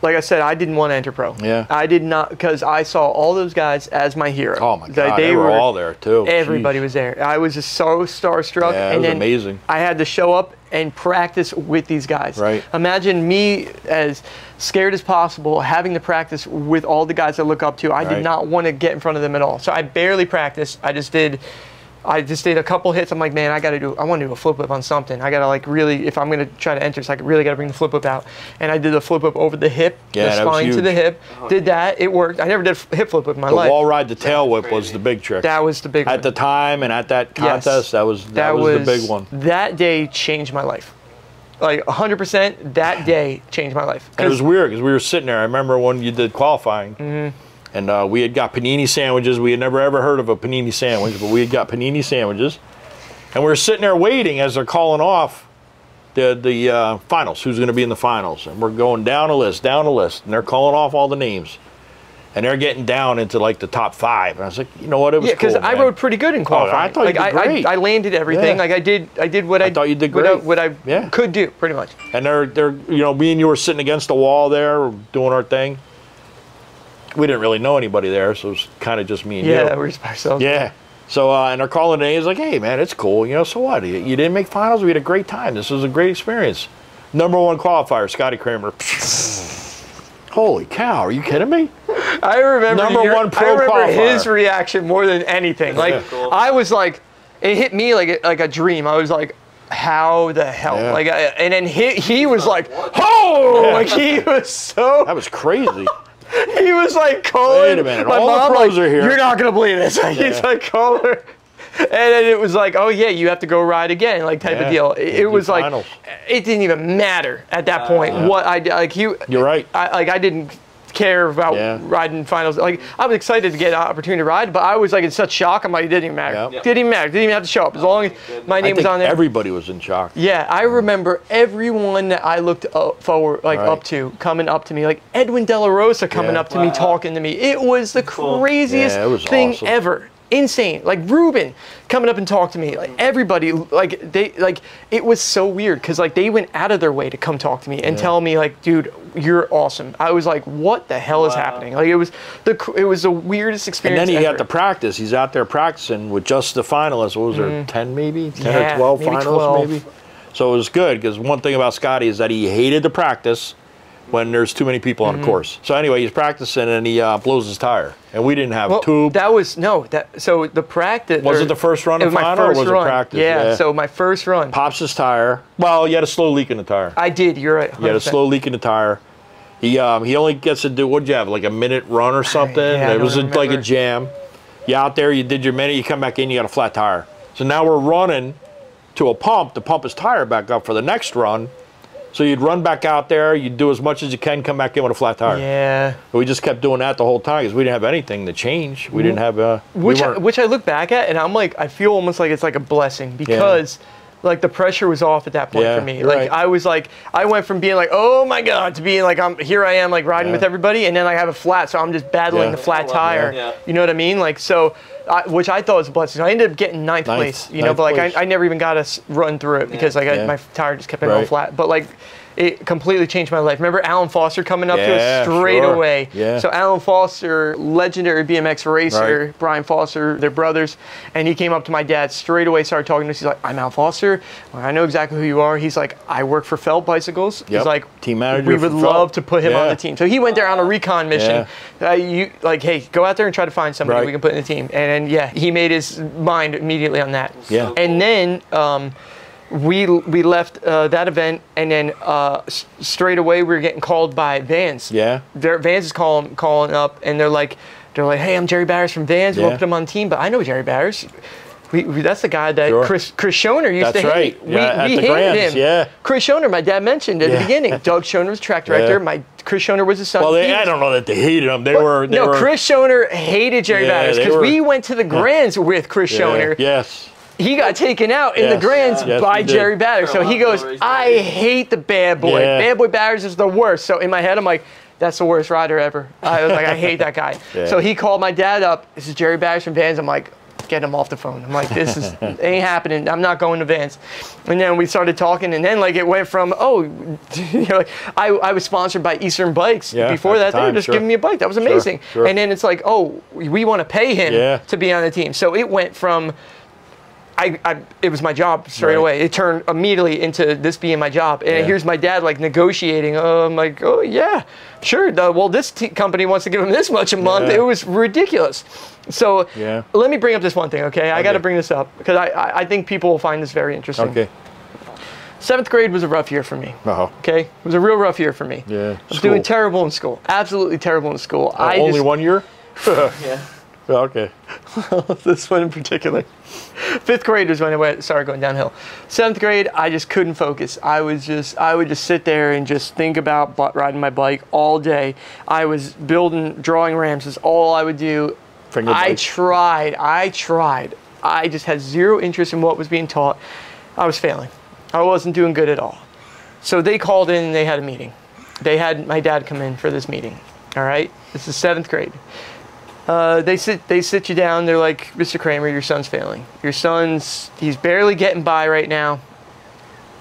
like I said, I didn't want to enter pro. Yeah. I did not because I saw all those guys as my hero. Oh my God, they, were, all there too. Everybody Jeez. was there. I was just so starstruck. Yeah, it and was then amazing. I had to show up and practice with these guys. Right. Imagine me as scared as possible, having to practice with all the guys I look up to. I Right. did not want to get in front of them at all. So I barely practiced. I just did. I just did a couple hits. I'm like, man, I got to do. I want to do a flip whip on something. I got to like really, if I'm gonna try to enter, so I really got to bring the flip whip out. And I did the flip whip over the hip, Yeah, the that was spine to the hip. Did that. It worked. I never did a hip flip whip in my The life. The wall ride, the tail whip was the big trick. that was the big At one. the time and at that Yes. contest, that was that, was, the big one. That day changed my life. Like 100%, that [sighs] day changed my life. It was weird because we were sitting there. I remember when you did qualifying, Mm-hmm. And uh, we had got panini sandwiches. We had never ever heard of a panini sandwich, but we had got panini sandwiches, and we were sitting there waiting as they're calling off the the uh, finals. Who's going to be in the finals? And we're going down a list, down a list, and they're calling off all the names, and they're getting down into like the top five. And I was like, you know what? It was yeah, because cool, I man. rode pretty good in qualifying. Oh, I thought you like did I, great. I, I landed everything. Yeah. Like I did, I did what I, thought you did what I- great. What I, Yeah. could do, pretty much. and they're they're you know me and you were sitting against the wall there doing our thing. We didn't really know anybody there, so it was kind of just me and you. Yeah, we're just by ourselves. Yeah. So uh, and they're calling names like, hey man, it's cool. You know, so what? You, you didn't make finals. We had a great time. This was a great experience. Number one qualifier, Scotty Cranmer. [laughs] Holy cow! Are you kidding me? [laughs] I remember Number your- one pro I remember qualifier. his reaction more than anything. Like Yeah. Cool. I was like, it hit me like a, like a dream. I was like, how the hell? Yeah. Like, I, and then he he was like, oh, [laughs] like he was so That was crazy. [laughs] he was like calling. Wait a minute, My all the pros like, are here. You're not gonna believe this. [laughs] Like, He's like calling her. And then it was like, oh yeah, you have to go ride again, like type Yeah. of deal. It, it was like, it didn't even matter at that point what I did. Like you, You're right. I like I didn't care about Yeah. riding finals. Like I was excited to get an opportunity to ride, but I was like in such shock. I'm like, it didn't even matter. Yep. Yep. Didn't even matter. Didn't even have to show up as long as my I name was on there. everybody was in shock. Yeah, I remember everyone that I looked up forward, like Right. up to, coming up to me, like Edwin De La Rosa coming Yeah. up to me, talking to me. It was the Cool. craziest Yeah, it was thing awesome. ever. Insane. Like Ruben coming up and talk to me. Like everybody, like they, like it was so weird because like they went out of their way to come talk to me and tell me like, dude, you're awesome. I was like, what the hell is happening? Like it was the, it was the weirdest experience. And then he ever. got to practice. He's out there practicing with just the finalists. What was there, 10 maybe? 10 Mm-hmm. Yeah, or 12 maybe finalists 12. maybe? So it was good because one thing about Scotty is that he hated to practice when there's too many people on Mm-hmm. a course. So anyway, he's practicing and he uh, blows his tire. And we didn't have Well, tube. That was no. That so the practice. Was or- it the first run of final or was it run. practice? Yeah, Yeah. So my first run. Pops his tire. Well, he had a slow leak in the tire. I did. You're right. He had a slow leak in the tire. He um, he only gets to do what'd you have like a minute run or something. yeah, it was a, like a jam. You out there, you did your minute, you come back in, you got a flat tire. So now we're running to a pump to pump his tire back up for the next run. So you'd run back out there, you'd do as much as you can, come back in with a flat tire. Yeah. We just kept doing that the whole time because we didn't have anything to change. We didn't have uh, we which I, which I look back at and I'm like I feel almost like it's like a blessing because like the pressure was off at that point Yeah, for me. Like right. I was like I went from being like oh my god to being like I'm here I am like riding Yeah. with everybody and then I have a flat so I'm just battling Yeah. the flat tire. Yeah. You know what I mean? Like so. I, which I thought was a blessing. So I ended up getting ninth, Ninth- place, you know, but like. I, I never even got to run through it because like I, my tire just kept going Right. flat. But like it completely changed my life. Remember Alan Foster coming up to us straight sure. away. Yeah. So Alan Foster, legendary BMX racer, Right. Brian Foster, they're brothers, and he came up to my dad straight away, started talking to us. He's like, "I'm Alan Foster. I know exactly who you are." He's like, "I work for Felt Bicycles." Yep. He's like, Team manager We would Felt." love to put him on the team. So he went there on a recon mission. Uh, you like, hey, go out there and try to find somebody Right. we can put in the team. And, then yeah, he made his mind immediately on that. Yeah. And then. Um, we we left uh, that event, and then uh, s- straight away we were getting called by Vans yeah. their Vans is calling calling up, and they're like, they're like, hey, I'm Jerry Badders from Vans. We'll put him on the team, but I know Jerry Badders. We, we, that's the guy that Sure. Chris Chris Schoner used That's to hate. right. Yeah, we hated him. yeah. Chris Schoner, my dad mentioned at Yeah. [laughs] the beginning. Doug Schoner was track director. Yeah. My Chris Schoner was his son. Well, He they, I don't know that they hated him. They were. They no, were, Chris Schoner hated Jerry Yeah, Badders because we went to the Grands with Chris yeah, Schoner. Yes. He got [laughs] taken out in the Grands Yes, by he. Jerry Badders. So he goes, I hate the bad boy. Yeah. Bad boy Badders is the worst. So in my head, I'm like, that's the worst rider ever. I was like, I [laughs] hate that guy. Yeah. So he called my dad up. This is Jerry Badders from Vans. I'm like, get him off the phone. I'm like, this is [laughs] ain't happening. I'm not going to Vans. And then we started talking, and then like it went from oh, you know, like I, I was sponsored by Eastern Bikes. Yeah, Before at the that, they were just sure. giving me a bike. That was amazing. sure. And then it's like, oh, we want to pay him Yeah. to be on the team. So it went from I, I, it was my job straight Right. away. It turned immediately into this being my job. And Yeah. here's my dad like negotiating. Oh, I'm like, oh yeah, sure. The- well, this t- company wants to give him this much a month. Yeah. It was ridiculous. So Yeah. let me bring up this one thing, okay? I got to bring this up because I, I, I think people will find this very interesting. Okay. Seventh grade was a rough year for me. Uh-huh. Okay, it was a real rough year for me. Yeah. I was School. doing terrible in school. Absolutely terrible in school. Uh, I only just, one year. [laughs] Yeah. [laughs] Oh, okay. [laughs] this one in particular. Fifth grade was when I went started going downhill. Seventh grade, I just couldn't focus. I was just I would just sit there and just think about riding my bike all day. I was building drawing ramps. Is all I would do. Finger I bike. tried. I tried. I just had zero interest in what was being taught. I was failing. I wasn't doing good at all. So they called in and they had a meeting. They had my dad come in for this meeting. All right, this is seventh grade. Uh, they sit they sit you down. They're like, Mr. Cranmer, your son's failing. Your son's he's barely getting by right now.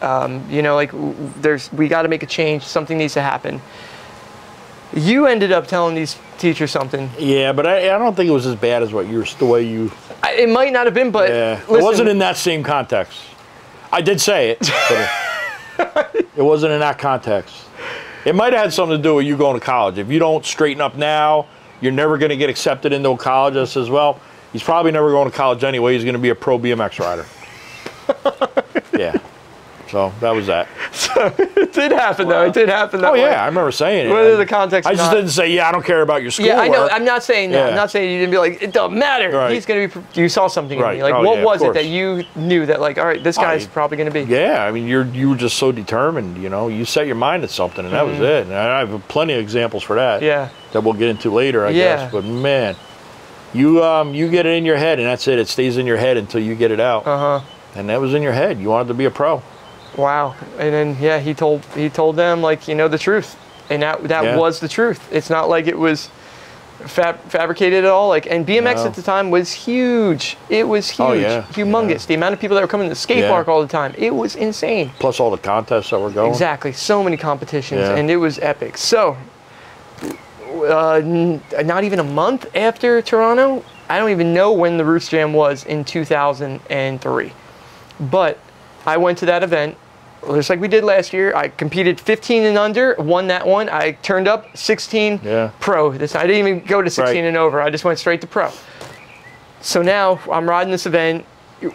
Um, you know, like there's we got to make a change. Something needs to happen. You ended up telling these teachers something. Yeah, but I, I don't think it was as bad as what you're the way you. I, it might not have been, but Yeah. listen, it wasn't in that same context. I did say it. it, [laughs] it wasn't in that context. It might have had something to do with you going to college. If you don't straighten up now, you're never going to get accepted into a college. I says, well, he's probably never going to college anyway. He's going to be a pro BMX rider. [laughs] yeah. So that was that. [laughs] it did happen though. It did happen that Oh way. yeah, I remember saying it. Whether the context I just not. didn't say, yeah, I don't care about your schoolwork. Yeah, I know. I'm not saying that. I'm not saying you didn't be like, it doesn't matter. Right. He's gonna be. You saw something in me. Like, Oh, what yeah, was it that you knew that, like, all right, this guy's I- probably gonna be. Yeah, I mean, you're you were just so determined. You know, you set your mind to something, and that was it. And I have plenty of examples for that. Mm-hmm. Yeah. That we'll get into later, I Yeah. guess. But man, you um you get it in your head, and that's it. It stays in your head until you get it out. Uh huh. And that was in your head. You wanted to be a pro. Wow. And then yeah, he told he told them like you know the truth, and that that Yeah. was the truth. It's not like it was fab- fabricated at all. Like and BMX No. at the time was huge. It was huge, Oh, yeah. humongous. The amount of people that were coming to the skate Yeah. park all the time, it was insane. Plus all the contests that were going. Exactly. So many competitions, Yeah. and it was epic. So, uh, n- not even a month after Toronto, I don't even know when the Roots Jam was in 2003. But I went to that event, just like we did last year. I competed 15 and under, won that one. I turned up 16 Yeah. pro. This I didn't even go to 16 Right. and over. I just went straight to pro. So now I'm riding this event.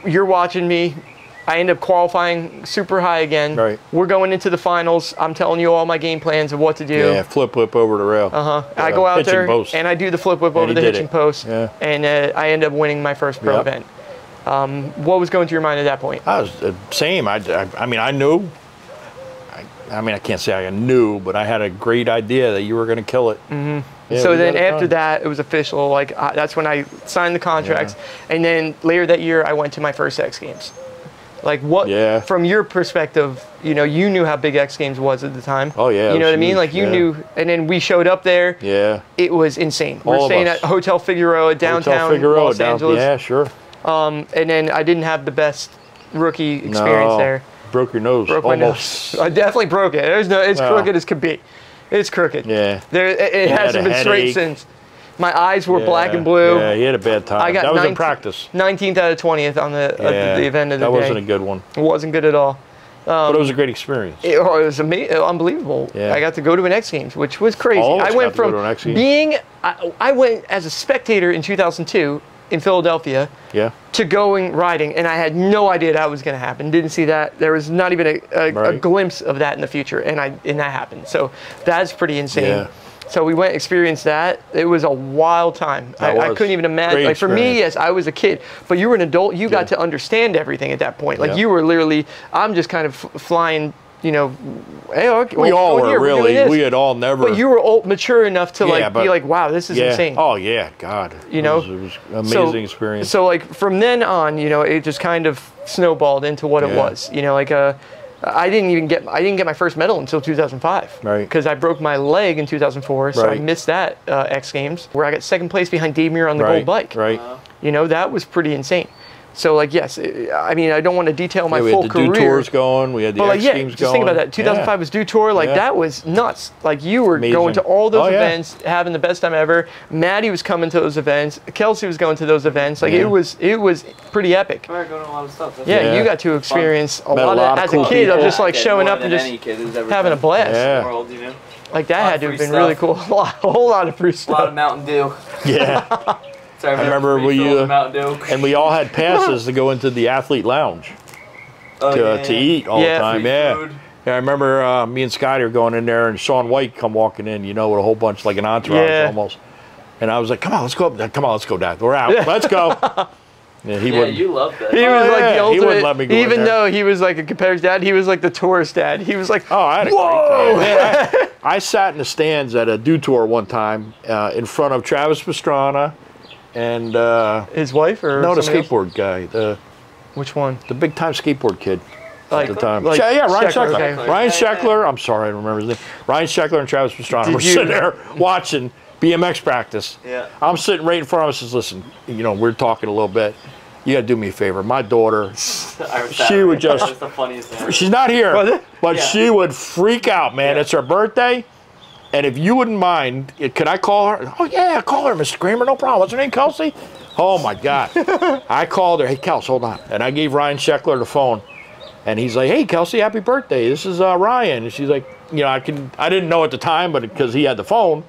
You're watching me. I end up qualifying super high again. Right. We're going into the finals. I'm telling you all my game plans of what to do. Yeah, flip whip over the rail. Uh huh. I go out hitching there post. and I do the flip whip over the hitching it. post, Yeah. and uh, I end up winning my first pro Yep. event. Um, what was going through your mind at that point? I was the same. I, I, I mean, I knew. I, I mean, I can't say I knew, but I had a great idea that you were going to kill it. Mm-hmm. so then after that, it was official. Like uh, that's when I signed the contracts, and then later that year, I went to my first X Games. Like what? Yeah. From your perspective, you know, you knew how big X Games was at the time. Oh, yeah, You know what I mean? Like you yeah. knew, and then we showed up there. Yeah. It was insane. All We're staying us. at Hotel Figueroa downtown Hotel Figueroa Los down- Angeles. Yeah, sure. Um, and then I didn't have the best rookie experience no. there. Broke your nose. Broke my almost. nose. [laughs] I definitely broke it. There's no. It's Wow. crooked as could be. It's crooked. Yeah. There. It, it hasn't been straight since. My eyes were black and blue. Yeah, he had a bad time. I got that was 19 in practice. 19th out of 20th on the, uh, the event of the that day. wasn't a good one, It wasn't good at all. but it was a great experience. It, oh, it was ama- unbelievable. Yeah. I got to go to an X Games, which was crazy. All of us I went got to go from to an X Games. being, I, I went as a spectator in 2002 in Philadelphia yeah. to going riding, and I had no idea that was going to happen. Didn't see that. There was not even a, a, a glimpse of that in the future, and I and that happened. So that's pretty insane. Yeah. So we went experienced that. It was a wild time. I, I couldn't even imagine. Like for me, yes, I was a kid, but you were an adult. You Yeah. got to understand everything at that point. Like Yeah. you were literally. I'm just kind of f- flying. You know, hey, okay, We all were here, we're really. this. We had all never. But you were old, mature enough to Yeah, like but- be like, wow, this is yeah. insane. Oh yeah, God. You It know? was, it was amazing experience. So like from then on, you know, it just kind of snowballed into what it was. You know, like uh, I didn't even get I didn't get my first medal until 2005. Right. Because I broke my leg in 2004, so I missed that uh, X Games where I got second place behind Dave Mirra on the right. gold bike. Right. You know, that was pretty insane. So like yes, I mean I don't want to detail my Yeah, we full had the career. tours going. We had the But like X yeah, Games just going. think about that. 2005 Yeah. was Dew Tour. Like Yeah. that was nuts. Like you were Amazing. going to all those Oh, yeah. events, having the best time ever. Matty was coming to those events. Kelsey was going to those events. Like Yeah. it was it was pretty epic. We're going to a lot of stuff. Yeah, Yeah. you got to experience a Met a lot, lot of, of as cool a kid of people. just like Yeah, showing up and just any kid who's ever having a blast. Yeah. world, you know? like that had to have free been really cool. [laughs] A, lot, a whole lot of free stuff. A lot of. Mountain Dew. Yeah. [laughs] So I remember free we, fills uh, of Mountain Dew. and we all had passes to go into the athlete lounge [laughs] Oh, to, yeah, to yeah. eat all Yeah. the time. Yeah. food. Yeah, I remember uh, me and Scotty were going in there, and Shaun White come walking in, you know, with a whole bunch like an entourage Yeah. almost. And I was like, "Come on, let's go up. Come on, let's go, Dad. We're out. Let's go." [laughs] Yeah, he Yeah, wouldn't. you love that. He was Oh, like yeah, the he wouldn't let me go in even there. though he was like a competitor's dad, he was like the tourist dad. He was like, Oh, I had a Whoa! great time. [laughs] Man, I, I sat in the stands at a Dew Tour one time uh, in front of Travis Pastrana and uh, his wife or no, the somebody else? skateboard guy, the Which one? the big time skateboard kid Like, at the time. like yeah, yeah, Ryan Sheckler, Sheckler. okay. Ryan Yeah, yeah. Sheckler. I'm sorry, I don't remember his name. Ryan Sheckler and Travis Pastrana Did were you- sitting there watching BMX practice. Yeah. I'm sitting right in front of us. Says, listen, you know, we're talking a little bit. You got to do me a favor. My daughter, [laughs] She would just- the funniest she's not here, but Yeah. she would freak out, man. Yeah. It's her birthday. And if you wouldn't mind, could I call her? Oh, yeah, call her, Miss Screamer. No problem. What's her name, Kelsey? Oh, my God. [laughs] I called her. Hey, Kelsey, hold on. And I gave Ryan Sheckler the phone. And he's like, hey, Kelsey, happy birthday. This is uh, Ryan. And she's like, you know, I can. I didn't know at the time, but because he had the phone.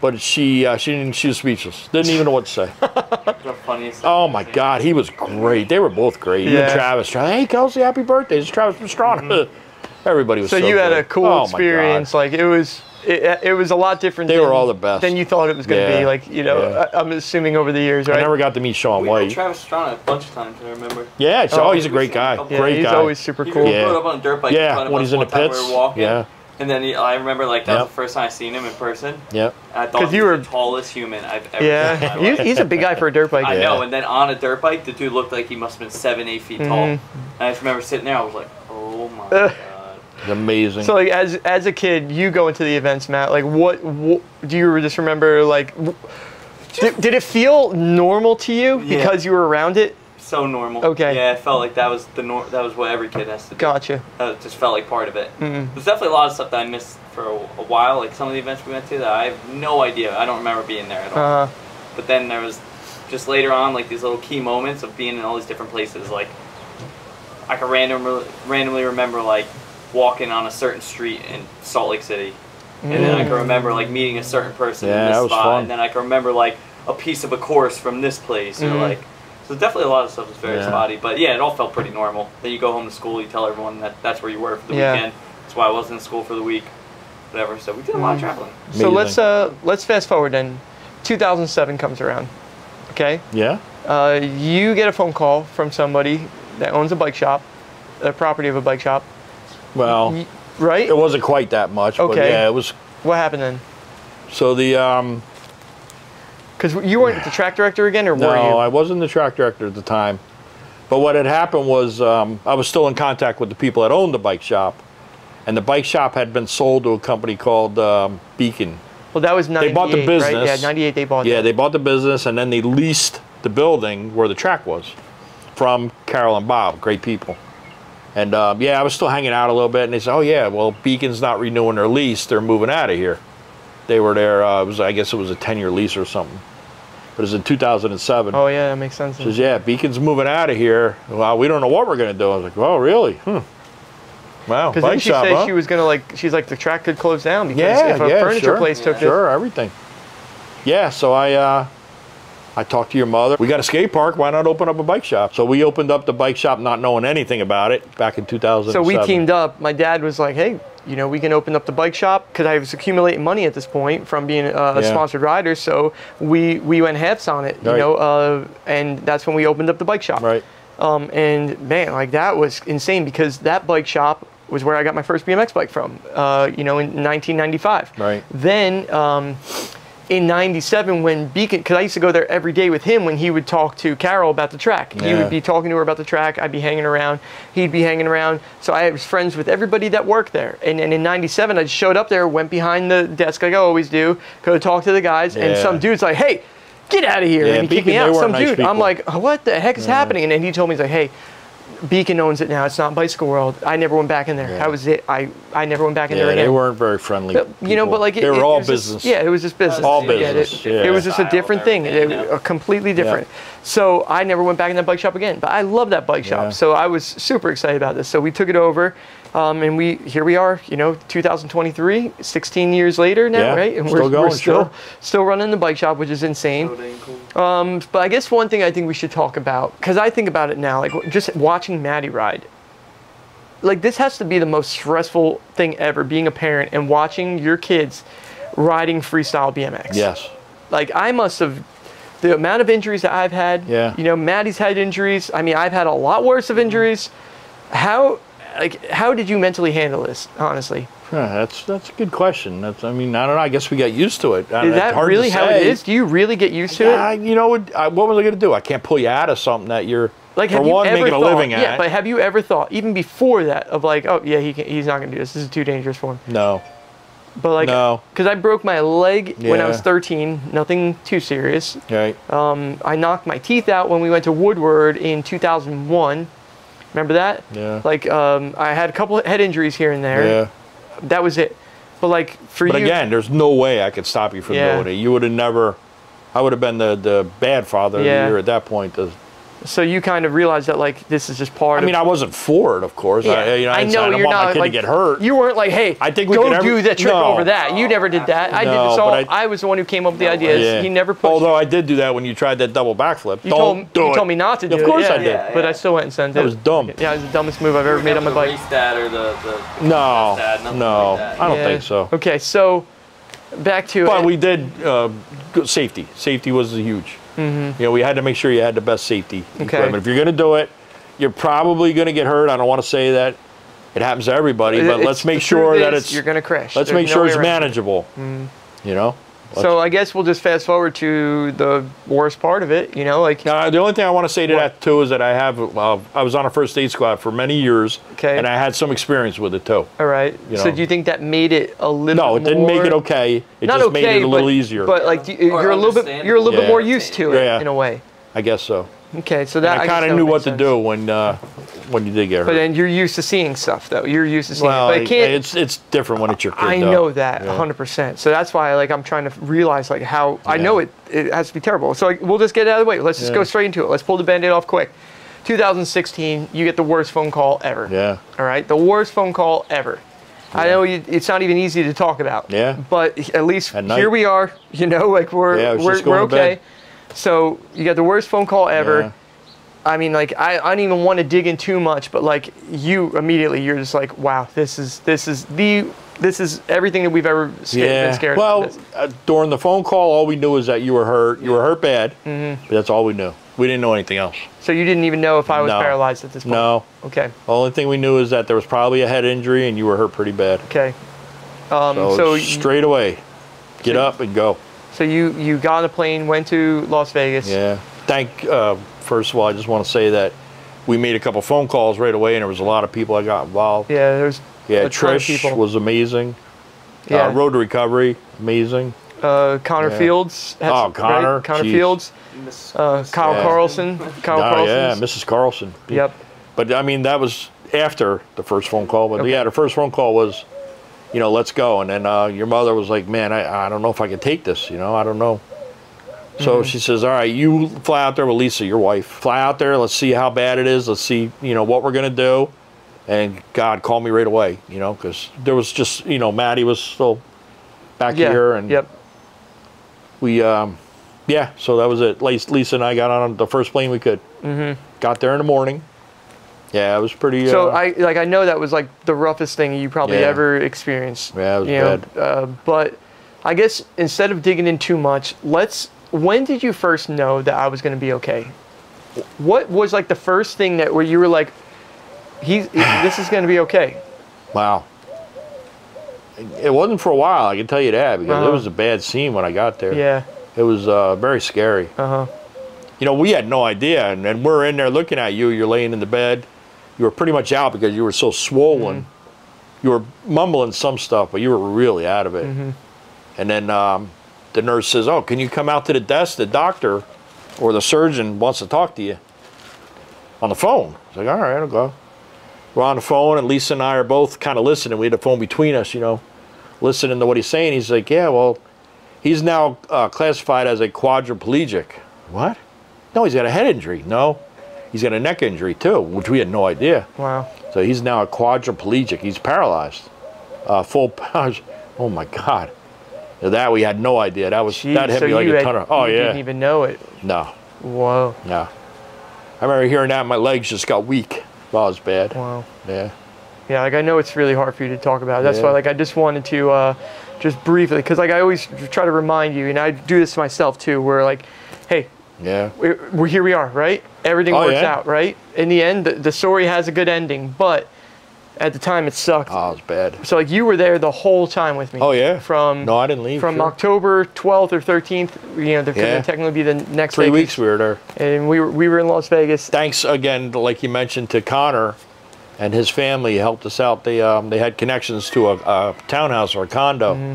But she, uh, she didn't. She was speechless. Didn't even know what to say. [laughs] the funniest. Oh my God, he was great. They were both great. Even Yeah. Travis. Tra- Hey, Kelsey, happy birthday! It's Travis Pastrana. [laughs] Everybody was So, so. you had good. a cool Oh, experience. Like it was, it, it was a lot different. They than, were all the best. Than you thought it was going to be. Like you know, Yeah. I, I'm assuming over the years, right? I never got to meet Shaun We met White. Travis Strana a bunch of times, I remember. Yeah, so, Oh, oh, he's a great guy. yeah, great he's guy. always super cool. rode Yeah. up on a dirt bike Yeah, in when he's in one the time pits. We were walking, Yeah. And then he, I remember like that Yep. was the first time I seen him in person. Yep. I thought 'Cause he you were- the tallest human I've ever seen in Yeah, my [laughs] life. he's a big guy for a dirt bike. I Yeah. know, and then on a dirt bike, the dude looked like he must have been seven, eight feet tall. Mhm. And I just remember sitting there, I was like, oh my god. [laughs] It's amazing. So like as as a kid, you go into the events, Matt. Like what, what do you just remember? Like, w- did, did it feel normal to you Yeah. because you were around it? So normal. Okay. Yeah, it felt like that was the nor- that was what every kid has to do. Gotcha. That just felt like part of it. Mhm. There's definitely a lot of stuff that I missed for a, a while, like some of the events we went to that I have no idea. I don't remember being there at all. Uh, But then there was just later on, like these little key moments of being in all these different places. Like I can randomly randomly remember like walking on a certain street in Salt Lake City, and then I can remember like meeting a certain person Yeah, in this spot, fun. and then I can remember like a piece of a course from this place, or Mhm. like. So definitely a lot of stuff was very Yeah. spotty, but yeah, it all felt pretty normal. Then you go home to school, you tell everyone that that's where you were for the Yeah. weekend. That's why I wasn't in school for the week, whatever. So we did a lot of Mhm. traveling. so let's Amazing. uh let's fast forward then. 2007 comes around. Okay. yeah. Uh, you get a phone call from somebody that owns a bike shop, the property of a bike shop. Well, right? It wasn't quite that much, but Okay. yeah, it was. What happened then? So the um, Because you weren't the track director again, or were you? no, I wasn't the track director at the time. But what had happened was um, I was still in contact with the people that owned the bike shop, and the bike shop had been sold to a company called um, Beacon. well, that was 98, They bought the Right? business. Yeah, 98 they bought Yeah, that. they bought the business and then they leased the building where the track was from Carol and Bob, great people. And um, yeah, I was still hanging out a little bit, and they said, "Oh yeah, well Beacon's not renewing their lease; they're moving out of here." They were there. Uh, it was, I guess, it was a ten-year lease or something. But it was in 2007. Oh yeah, that makes sense. Says, "Yeah, Beacon's moving out of here. Well, we don't know what we're gonna do." I was like, "Oh, really? Hmm. Wow, Because she said huh? she was gonna like? She's like the track could close down because yeah, if a yeah, furniture sure. place took it, sure, everything. Yeah, so I uh, I talked to your mother. We got a skate park. Why not open up a bike shop? So we opened up the bike shop, not knowing anything about it, back in 2007. So we teamed up. My dad was like, "Hey, you know, we can open up the bike shop because I was accumulating money at this point from being uh, a Yeah. sponsored rider. So we we went halves on it, you know, uh, and that's when we opened up the bike shop. Right. Um, and man, like that was insane because that bike shop was where I got my first BMX bike from. Uh, you know, in 1995. Right. Then um, in '97, when Beacon, because I used to go there every day with him when he would talk to Carol about the track. He would be talking to her about the track. I'd be hanging around. He'd be hanging around. So I was friends with everybody that worked there. And, and in '97, I just showed up there, went behind the desk like I always do, go talk to the guys, and some dude's like, "Hey." Get out of here! Yeah, and he kicked me Beacon, out. Some nice dude. I'm like, what the heck is happening? And then he told me, he's like, hey, Beacon owns it now. It's not Bicycle World. I never went back in there. Yeah. That was it. I, I never went back in Yeah, there again. they weren't very friendly. But, you know, but like it, they were it all was just- business. yeah, it was just business. All Yeah, it- business, It, was just a different thing. It- a completely different. So I never went back in that bike shop again. But I love that bike shop. Yeah. So I was super excited about this. So we took it over, um, and we here we are. You know, 2023, 16 years later now, Yeah, right? And still we're, going, we're still sure. still running the bike shop, which is insane. So cool. Um, but I guess one thing I think we should talk about, because I think about it now, like just watching Matty ride. Like this has to be the most stressful thing ever, being a parent and watching your kids riding freestyle BMX. Yes. Like I must have, the amount of injuries that I've had. Yeah. You know, Matty's had injuries. I mean, I've had a lot worse of injuries. How, like, how did you mentally handle this? Honestly, Yeah, that's that's a good question. That's I mean I don't know. I guess we got used to it. Uh, is it's that hard really how it is Do you really get used to Yeah, it? you know what? I, what was I going to do? I can't pull you out of something that you're Like, for you one ever making a thought, living yeah, at. but have you ever thought, even before that, of like, oh yeah, he can, he's not gonna do this. This is too dangerous for him. no. But like, No. because I broke my leg when I was 13. Nothing too serious. Right. Um, I knocked my teeth out when we went to Woodward in 2001. Remember that? Yeah. Like, um, I had a couple head injuries here and there. yeah. That was it. But like for But you, But again, there's no way I could stop you from Yeah. doing it. You would have never. I would have been the the bad father of the year at that point. The- so you kind of realized that like this is just part I of. mean, I wasn't for it, of course. Yeah, I, you know, I didn't say, know don't you're want my not kid like to get hurt. You weren't like, hey, I think we go could ever- do that trick No. over that. You never did that. I did No, this all. but I, I- was the one who came up with the No ideas. Yeah. He never pushed. Although I did do that when you tried that double backflip. you don't told, do you it. told me not to do it. Of it. course yeah, I did. Yeah, But I still went and sent it. That was dumb. Yeah, it was the dumbest move I've ever made on my bike. race dad or the, the No, Dad, no, like. I don't think so. Okay, so back to But we did uh, safety. Safety was huge. Mm-hmm. You know, we had to make sure you had the best safety Okay. equipment. If you're going to do it, you're probably going to get hurt. I don't want to say that it happens to everybody, but It's- let's make sure that it's you're gonna crash. let's There's make no sure it's it. manageable. You know. So I guess we'll just fast forward to the worst part of it. You know, like Now, the only thing I want to say to What? that too is that I have uh, I was on a first aid squad for many years, Okay. and I had some experience with it too. all right. you So do you think that made it a little? No, it didn't make it okay. It Not just okay, made it a little but, easier. But like you, you're a little bit, you're a little bit more used to it Yeah. in a way. I guess so. Okay, so that I kind of knew what to do when uh, when you did get hurt. But then you're used to seeing stuff though. You're used to seeing well, it. But it can't. it's it's different when it's your kid. I though. know that Yeah. 100%. So that's why like I'm trying to realize like how I know it it has to be terrible. So like, we'll just get it out of the way. Let's just Yeah. go straight into it. Let's pull the band-aid off quick. 2016, you get the worst phone call ever. Yeah. All right, the worst phone call ever. I know you, it's not even easy to talk about. Yeah. But at least At here we are. You know, like we're Yeah, I we're, we're okay. So you got the worst phone call ever. Yeah. I mean, like I, I don't even want to dig in too much, but like you immediately, you're just like, wow, this is this is the this is everything that we've ever scared, been Yeah. scared. Well, of. uh, during the phone call, all we knew is that you were hurt. You were hurt bad. Mm-hmm. But that's all we knew. We didn't know anything else. So you didn't even know if I was No. paralyzed at this point. No. Okay. The only thing we knew is that there was probably a head injury and you were hurt pretty bad. Okay. Um, So, so straight away, get So- up and go. So you you got on a plane, went to Las Vegas. Yeah. Thank. Uh, first of all, I just want to say that we made a couple phone calls right away, and there was a lot of people that got involved. Yeah. There's Yeah, a ton of Trish people. was amazing. yeah. Uh, Road to Recovery, amazing. uh, Connor Yeah. Fields. had Oh, Connor, Right? Connor jeez. Fields. Miss- Uh, Miss- Kyle Yeah. Carlson. Kyle oh Carlson. yeah, Mrs. Carlson. Yep. But I mean, that was after the first phone call. But Okay. yeah, the first phone call was, you know, let's go. And then uh, your mother was like, man, I, I don't know if I can take this. You know, I don't know. So Mm-hmm. she says, all right, you fly out there with Lisa, your wife. Fly out there. Let's see how bad it is. Let's see, you know, what we're gonna do. And God, call me right away. You know, because there was just, you know, Matty was still back Yeah. here, and Yep. we, um, yeah. So that was it. Lisa Lisa and I got on the first plane we could. Mm-hmm. Got there in the morning. Yeah, it was pretty. So uh, I like I know that was like the roughest thing you probably Yeah. ever experienced. Yeah, it was you know, bad. uh, but I guess instead of digging in too much, let's. When did you first know that I was going to be okay? What was like the first thing that where you were like, he's this is going to be okay. Wow. It wasn't for a while, I can tell you that, because Uh-huh. it was a bad scene when I got there. Yeah. It was uh, very scary. Uh huh. You know, we had no idea, and, and we're in there looking at you. You're laying in the bed. You were pretty much out because you were so swollen. Mm-hmm. You were mumbling some stuff, but you were really out of it. Mm-hmm. And then um, the nurse says, "Oh, can you come out to the desk? The doctor or the surgeon wants to talk to you on the phone." It's like, "All right, I'll go." We're on the phone, and Lisa and I are both kind of listening. We had a phone between us, you know, listening to what he's saying. He's like, "Yeah, well, he's now uh, classified as a quadriplegic." What? No, he's got a head injury. No, he's got a neck injury too, which we had no idea. Wow. So he's now a quadriplegic. He's paralyzed. Uh, full. [laughs] Oh my God. That we had no idea. That was Jeez, that hit so me like a had- ton of. Oh you yeah. Didn't even know it. No, Whoa. no. I remember hearing that. My legs just got weak. It was bad. Wow. Yeah. Yeah, like I know it's really hard for you to talk about. That's Yeah. why, like, I just wanted to uh, just briefly, because like I always try to remind you, and I do this to myself too, where like, hey, Yeah. we're, we're here, we are, right? Everything Oh, works yeah. out, right? In the end, the, the story has a good ending, but at the time it sucked. Oh, it was bad. so like you were there the whole time with me. Oh yeah. From No, I didn't leave. from sure. October 12th or 13th, you know, there could Yeah. technically be the next Three Vegas, weeks we were there. and we were we were in Las Vegas. Thanks again, like you mentioned, to Connor and his family helped us out. They um, they had connections to a, a townhouse or a condo. Mm-hmm.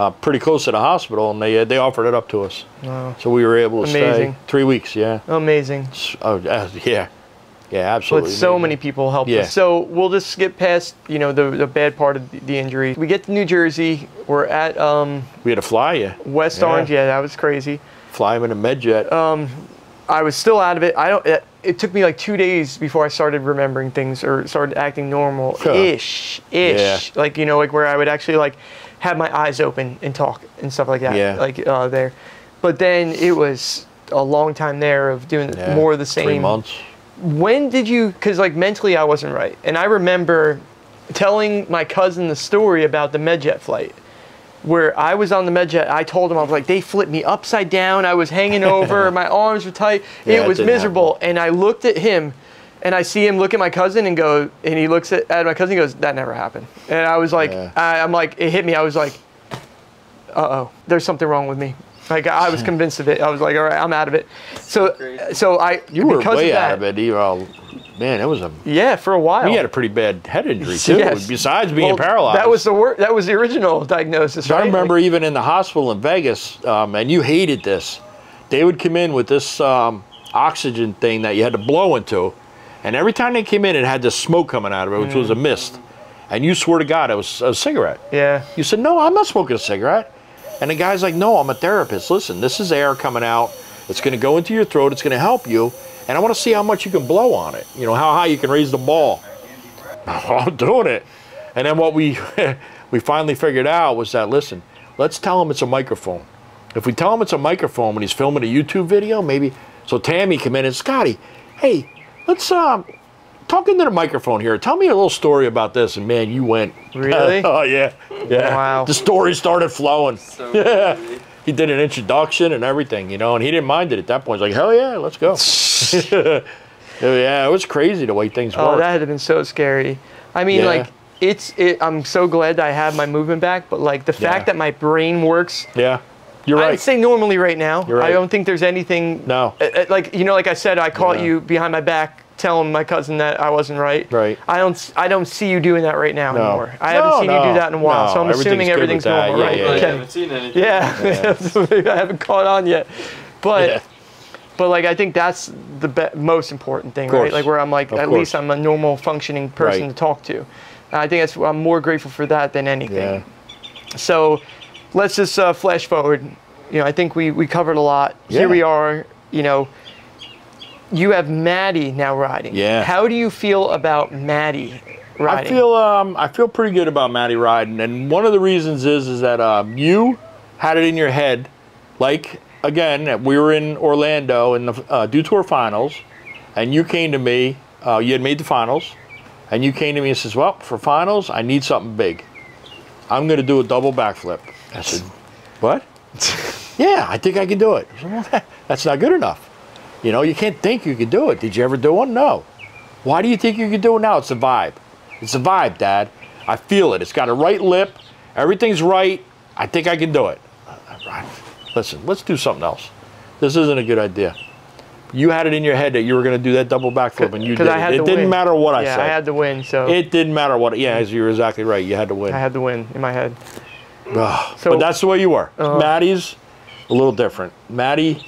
Uh, pretty close to the hospital, and they uh, they offered it up to us, Wow. so we were able to Amazing. stay three weeks. Yeah, Amazing. Oh uh, yeah, yeah, But absolutely. so amazing. many people helped Yeah. us. So we'll just skip past, you know, the, the bad part of the, the injury. We get to New Jersey. We're at um, We had to fly you, West Yeah. Orange. Yeah, that was crazy. fly him in a med jet. Uh, I was still out of it. I don't. It, it took me like two days before I started remembering things or started acting normal, ish, ish. Like you know, like where I would actually like have my eyes open and talk and stuff like that. Yeah. Like uh, there, but then it was a long time there of doing Yeah, more of the same. Three months. when did you because like mentally i wasn't right and i remember telling my cousin the story about the medjet flight where i was on the medjet i told him i was like they flipped me upside down i was hanging over [laughs] my arms were tight Yeah, it was miserable and i looked at him and i see him look at my cousin and go and he looks at, at my cousin and goes that never happened and i was like Yeah. I, i'm like it hit me i was like uh-oh there's something wrong with me like i was [laughs] convinced of it i was like all right i'm out of it so so i You were way that, out of it. You all, man, it was a. yeah, for a while. We had a pretty bad head injury too. [laughs] Yes. Besides being Well, paralyzed. That was the wor- That was the original diagnosis. So right? I remember Like, even in the hospital in Vegas, um, and you hated this. They would come in with this um, oxygen thing that you had to blow into, and every time they came in, it had this smoke coming out of it, which was a Mm. mist. And you swore to God it was a cigarette. yeah, You said, "No, I'm not smoking a cigarette." And the guy's like, "No, I'm a therapist. Listen, this is air coming out. It's going to go into your throat. It's going to help you, and I want to see how much you can blow on it. You know, how high you can raise the ball." [laughs] I'm doing it. And then what we [laughs] we finally figured out was that listen, let's tell him it's a microphone. If we tell him it's a microphone when he's filming a YouTube video, maybe so Tammy come in and Scotty, hey, let's um talk into the microphone here. Tell me a little story about this. And man, you went Really? [laughs] oh yeah. Yeah. Wow. The story started flowing. So [laughs] Yeah. crazy. he did an introduction and everything, you know, and he didn't mind it at that point. He's like, hell yeah, let's go. [laughs] yeah, it was crazy the way things Oh, worked. that had been so scary. I mean, Yeah. like it's. It, I'm so glad that I have my movement back, but like the Yeah. fact that my brain works. yeah, you're right. I'd say normally right now. You're right. I don't think there's anything. No. uh, uh, Like you know, like I said, I caught Yeah. you behind my back telling my cousin that I wasn't right. Right. I don't. s- I don't see you doing that right now No. anymore. I haven't No, seen you no, do that in a while, no, so I'm assuming everything's everything's good with normal, Yeah, right? yeah, I yeah. okay. haven't seen anything. Yeah, [laughs] I haven't caught on yet, but Yeah. but like I think that's the be- most important thing, right? Like where I'm like Of at course. least I'm a normal functioning person Right. to talk to. And I think that's I'm more grateful for that than anything. Yeah. So let's just uh, flash forward. You know, I think we we covered a lot. Yeah. Here we are. You know, you have Matty now riding. Yeah. How do you feel about Matty riding? I feel um, I feel pretty good about Matty riding, and one of the reasons is is that um, you had it in your head, like again we were in Orlando in the uh, Dew Tour finals, and you came to me. Uh, you had made the finals, and you came to me and says, "Well, for finals, I need something big. I'm going to do a double backflip." I said, "What?" [laughs] yeah, I think I can do it. Said, well, [laughs] that's not good enough. You know, you can't think you can do it. Did you ever do one? No. Why do you think you can do it now? It's a vibe. It's a vibe, Dad. I feel it. It's got a right lip. Everything's right. I think I can do it. Listen, let's do something else. This isn't a good idea. You had it in your head that you were going to do that double backflip, and you did I it. had It didn't win. matter what I yeah, said. I had to win. So it didn't matter what. Yeah, you're exactly right. You had to win. I had to win in my head. Ugh, So- but that's the way you were. Uh, Matty's a little different. Matty,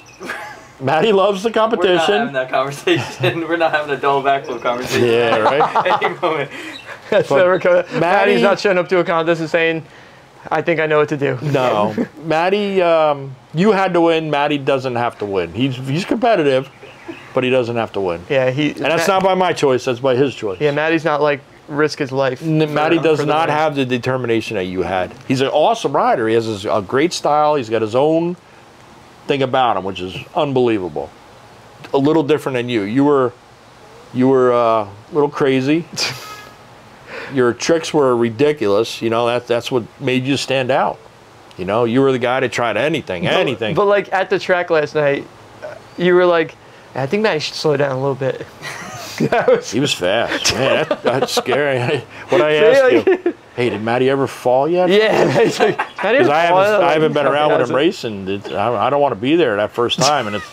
Matty loves the competition. We're not having competition. that conversation. We're not having a double backflip conversation. Yeah, right. [laughs] Any moment. That's never co- Matty- Matty's not showing up to a contest and saying, "I think I know what to do." No, [laughs] Matty, um, you had to win. Matty doesn't have to win. He's he's competitive, but he doesn't have to win. Yeah, he. And that's not by my choice. That's by his choice. Yeah, Matty's not like risk his life. N- Matty for does the not win. have the determination that you had. He's an awesome rider. He has his, a great style. He's got his own thing about him, which is unbelievable. A little different than you. You were, you were uh, a little crazy. [laughs] Your tricks were ridiculous. You know that that's what made you stand out. You know, you were the guy that tried anything, But- anything. But, like at the track last night, you were like, "I think Matty should slow down a little bit." [laughs] Was- he was fast, man. That, that's scary. [laughs] What I asked him, hey, did Matty ever fall yet? yeah, [laughs] like, Because [laughs] I haven't, I haven't been around with him racing. I, I don't want to be there that first time, and it's.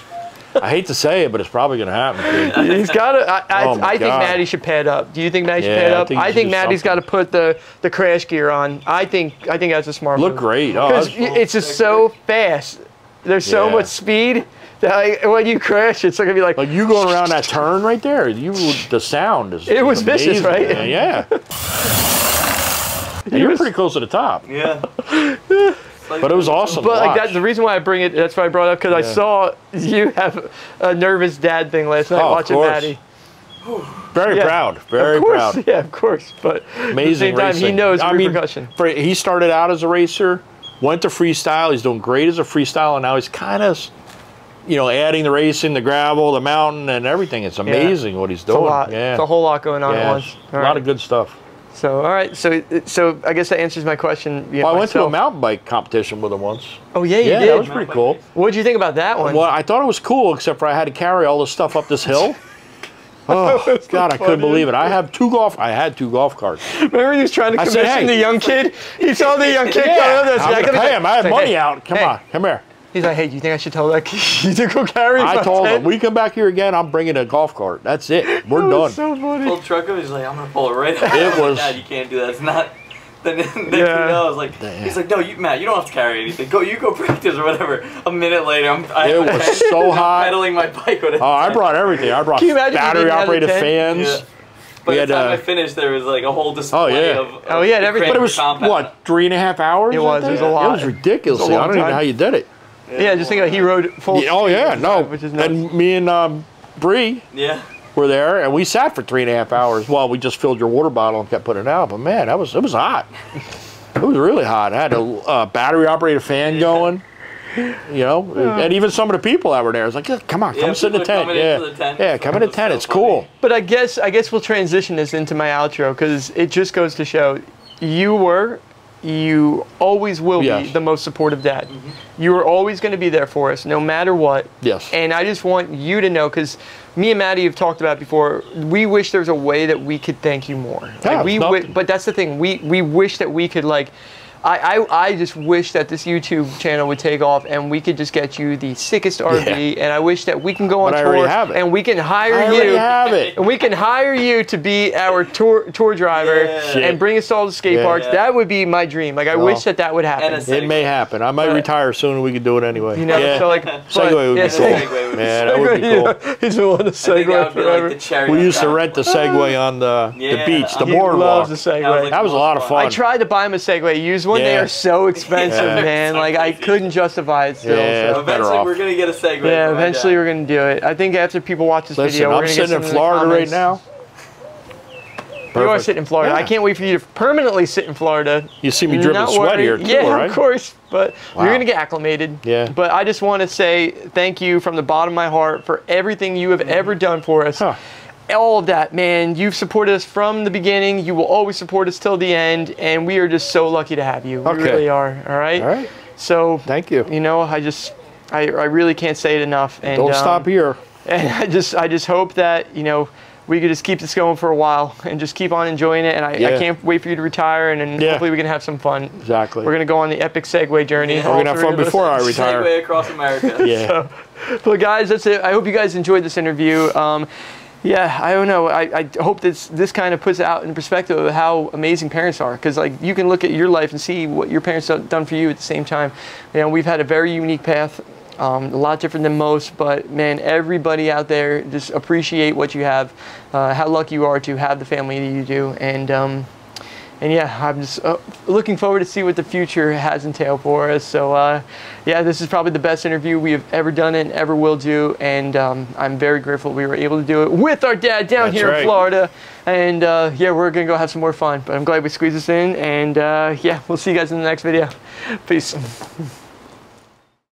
I hate to say it, but it's probably going to happen. kid. He's got to. I, I, Oh I think Matty should pad up. Do you think Matty should Yeah, pad I up? think I think Matty's got to put the the crash gear on. I think I think that's a smart Look move. great. Oh, it's just so fast. There's so Yeah. much speed like, when you crash, it's gonna be like, like you going around that turn right there. You, the sound is. It was is vicious, right? man. Yeah. [laughs] and you're pretty close to the top, Yeah. [laughs] but it was awesome. But to like watch. that's the reason why I bring it. That's why I brought it up because I saw you have a nervous dad thing last night Oh, of watching course. Matty. very yeah. proud. Very of course, proud. [laughs] yeah, of course. But Amazing at the same time, he knows I mean, for, he started out as a racer, went to freestyle. He's doing great as a freestyle, and now he's kind of, you know, adding the racing, the gravel, the mountain, and everything. It's amazing what he's it's a doing. lot. Yeah, It's a whole lot going on yeah, at once. All a lot right. of good stuff. So all right, so so I guess that answers my question. you know, Well, I went to a mountain bike competition with him once. Oh yeah, you Yeah, did. that was pretty cool. What did you think about that one? Well, I thought it was cool, except for I had to carry all this stuff up this hill. [laughs] Oh [laughs] God, I couldn't believe it. I have two golf. I had two golf carts. Remember he was trying to commission said, hey. the young kid? He saw the young kid [laughs] Yeah, coming up. I was gonna pay him. I like, money hey, out. Come hey. on, come here. He's like, hey, do you think I should tell that kid to go carry? I told tent? him, we come back here again. I'm bringing a golf cart. That's it. [laughs] We're That done. so funny. Pulled truck up. He's like, I'm gonna pull it right out. It was- [laughs] Dad, you can't do that. It's not. [laughs] Then next thing Yeah. you know, I was like, he's like, no, you Matt, you don't have to carry anything. Go, you go practice or whatever. A minute later, I'm. I It have a was tent, so I'm hot. Pedaling my bike with it. Oh, I brought everything. I brought Can you imagine if you battery didn't have the operated fans. Yeah. By We the had, time uh, I finished, there was like a whole display Oh, yeah. of, of Oh, yeah, the everything. But it was compound. what three and a half hours. It was. It was a lot. It was ridiculous. It was a I long don't even know how you did it. Yeah, just think about it. he rode full. Yeah, oh yeah, speed, no. which is nuts. and me and um, Bree Yeah. were there, and we sat for three and a half hours while we just filled your water bottle and kept putting it out. But man, that was it was hot. It was really hot. I had a uh, battery operated fan going. You know, and even some of the people that were there, I was like, "Yeah, "Come on, come Yeah, sit in the tent." Yeah, the tent. yeah, come in the tent. so It's [laughs] funny. cool. But I guess I guess we'll transition this into my outro because it just goes to show you were you always will be the most supportive dad. Mm-hmm. You are always going to be there for us, no matter what. Yes. And I just want you to know, because me and Matty have talked about it before. We wish there was a way that we could thank you more. Yeah, Like, we, wi- but that's the thing. We we wish that we could like. I, I, I just wish that this YouTube channel would take off and we could just get you the sickest RV and I wish that we can go on But tour have it. and we can hire I you have it. and we can hire you to be our tour tour driver Yeah. and bring us to all the skate Yeah. parks. Yeah. That would be my dream. Like I Well. wish that that would happen. And a It may happen. I might But- retire soon and we could do it anyway. you know, yeah. so like [laughs] Segway would yeah, be cool. Segway. Segway would be Man, that would be cool. yeah. He's been wanting to I think that Segway would forever. like We used to rent the Segway on the, the beach, the he he boardwalk. loves the Segway. That was like That was a lot of fun. I tried to buy him a Segway used one. They are so [laughs] expensive, Yeah. man. So Like I couldn't justify it still. Yeah. so. Eventually, off. we're gonna get a Segway. Yeah, eventually we're gonna do it. I think after people watch this Listen, video, we're I'm gonna get sitting in some the Florida right comments. now. You are sitting in Florida. I can't wait for you to permanently sit in Florida. You see me dripping Not sweat here too, yeah, right? of course. But Wow. you're gonna get acclimated. Yeah. But I just want to say thank you from the bottom of my heart for everything you have mm-hmm. ever done for us. Huh. All of that, man. You've supported us from the beginning. You will always support us till the end, and we are just so lucky to have you. We really are. All right. All right. So Thank you. you know, I just, I, I really can't say it enough. And Don't um, stop here. [laughs] and I just I just hope that you know we could just keep this going for a while [laughs] and just keep on enjoying it. And I, I can't wait for you to retire and, and Yeah. hopefully we can have some fun. Exactly. We're gonna go on the epic Segway journey. Yeah. We're gonna have three fun of us. before I [laughs] retire. Segway across America. Yeah. Well, guys, that's it. I hope you guys enjoyed this interview. Um, yeah, I don't know. I, I hope this this kind of puts out in perspective of how amazing parents are. Because like you can look at your life and see what your parents have done for you at the same time. You know, we've had a very unique path, um, a lot different than most. But man, everybody out there just appreciate what you have, uh, how lucky you are to have the family that you do, and. Um, and yeah, I'm just uh, looking forward to see what the future has in tail for us. So uh, yeah, this is probably the best interview we have ever done and ever will do. And um, I'm very grateful we were able to do it with our dad down That's here in. Florida. And uh, yeah, we're gonna go have some more fun. But I'm glad we squeezed this in. And uh, yeah, we'll see you guys in the next video. Peace.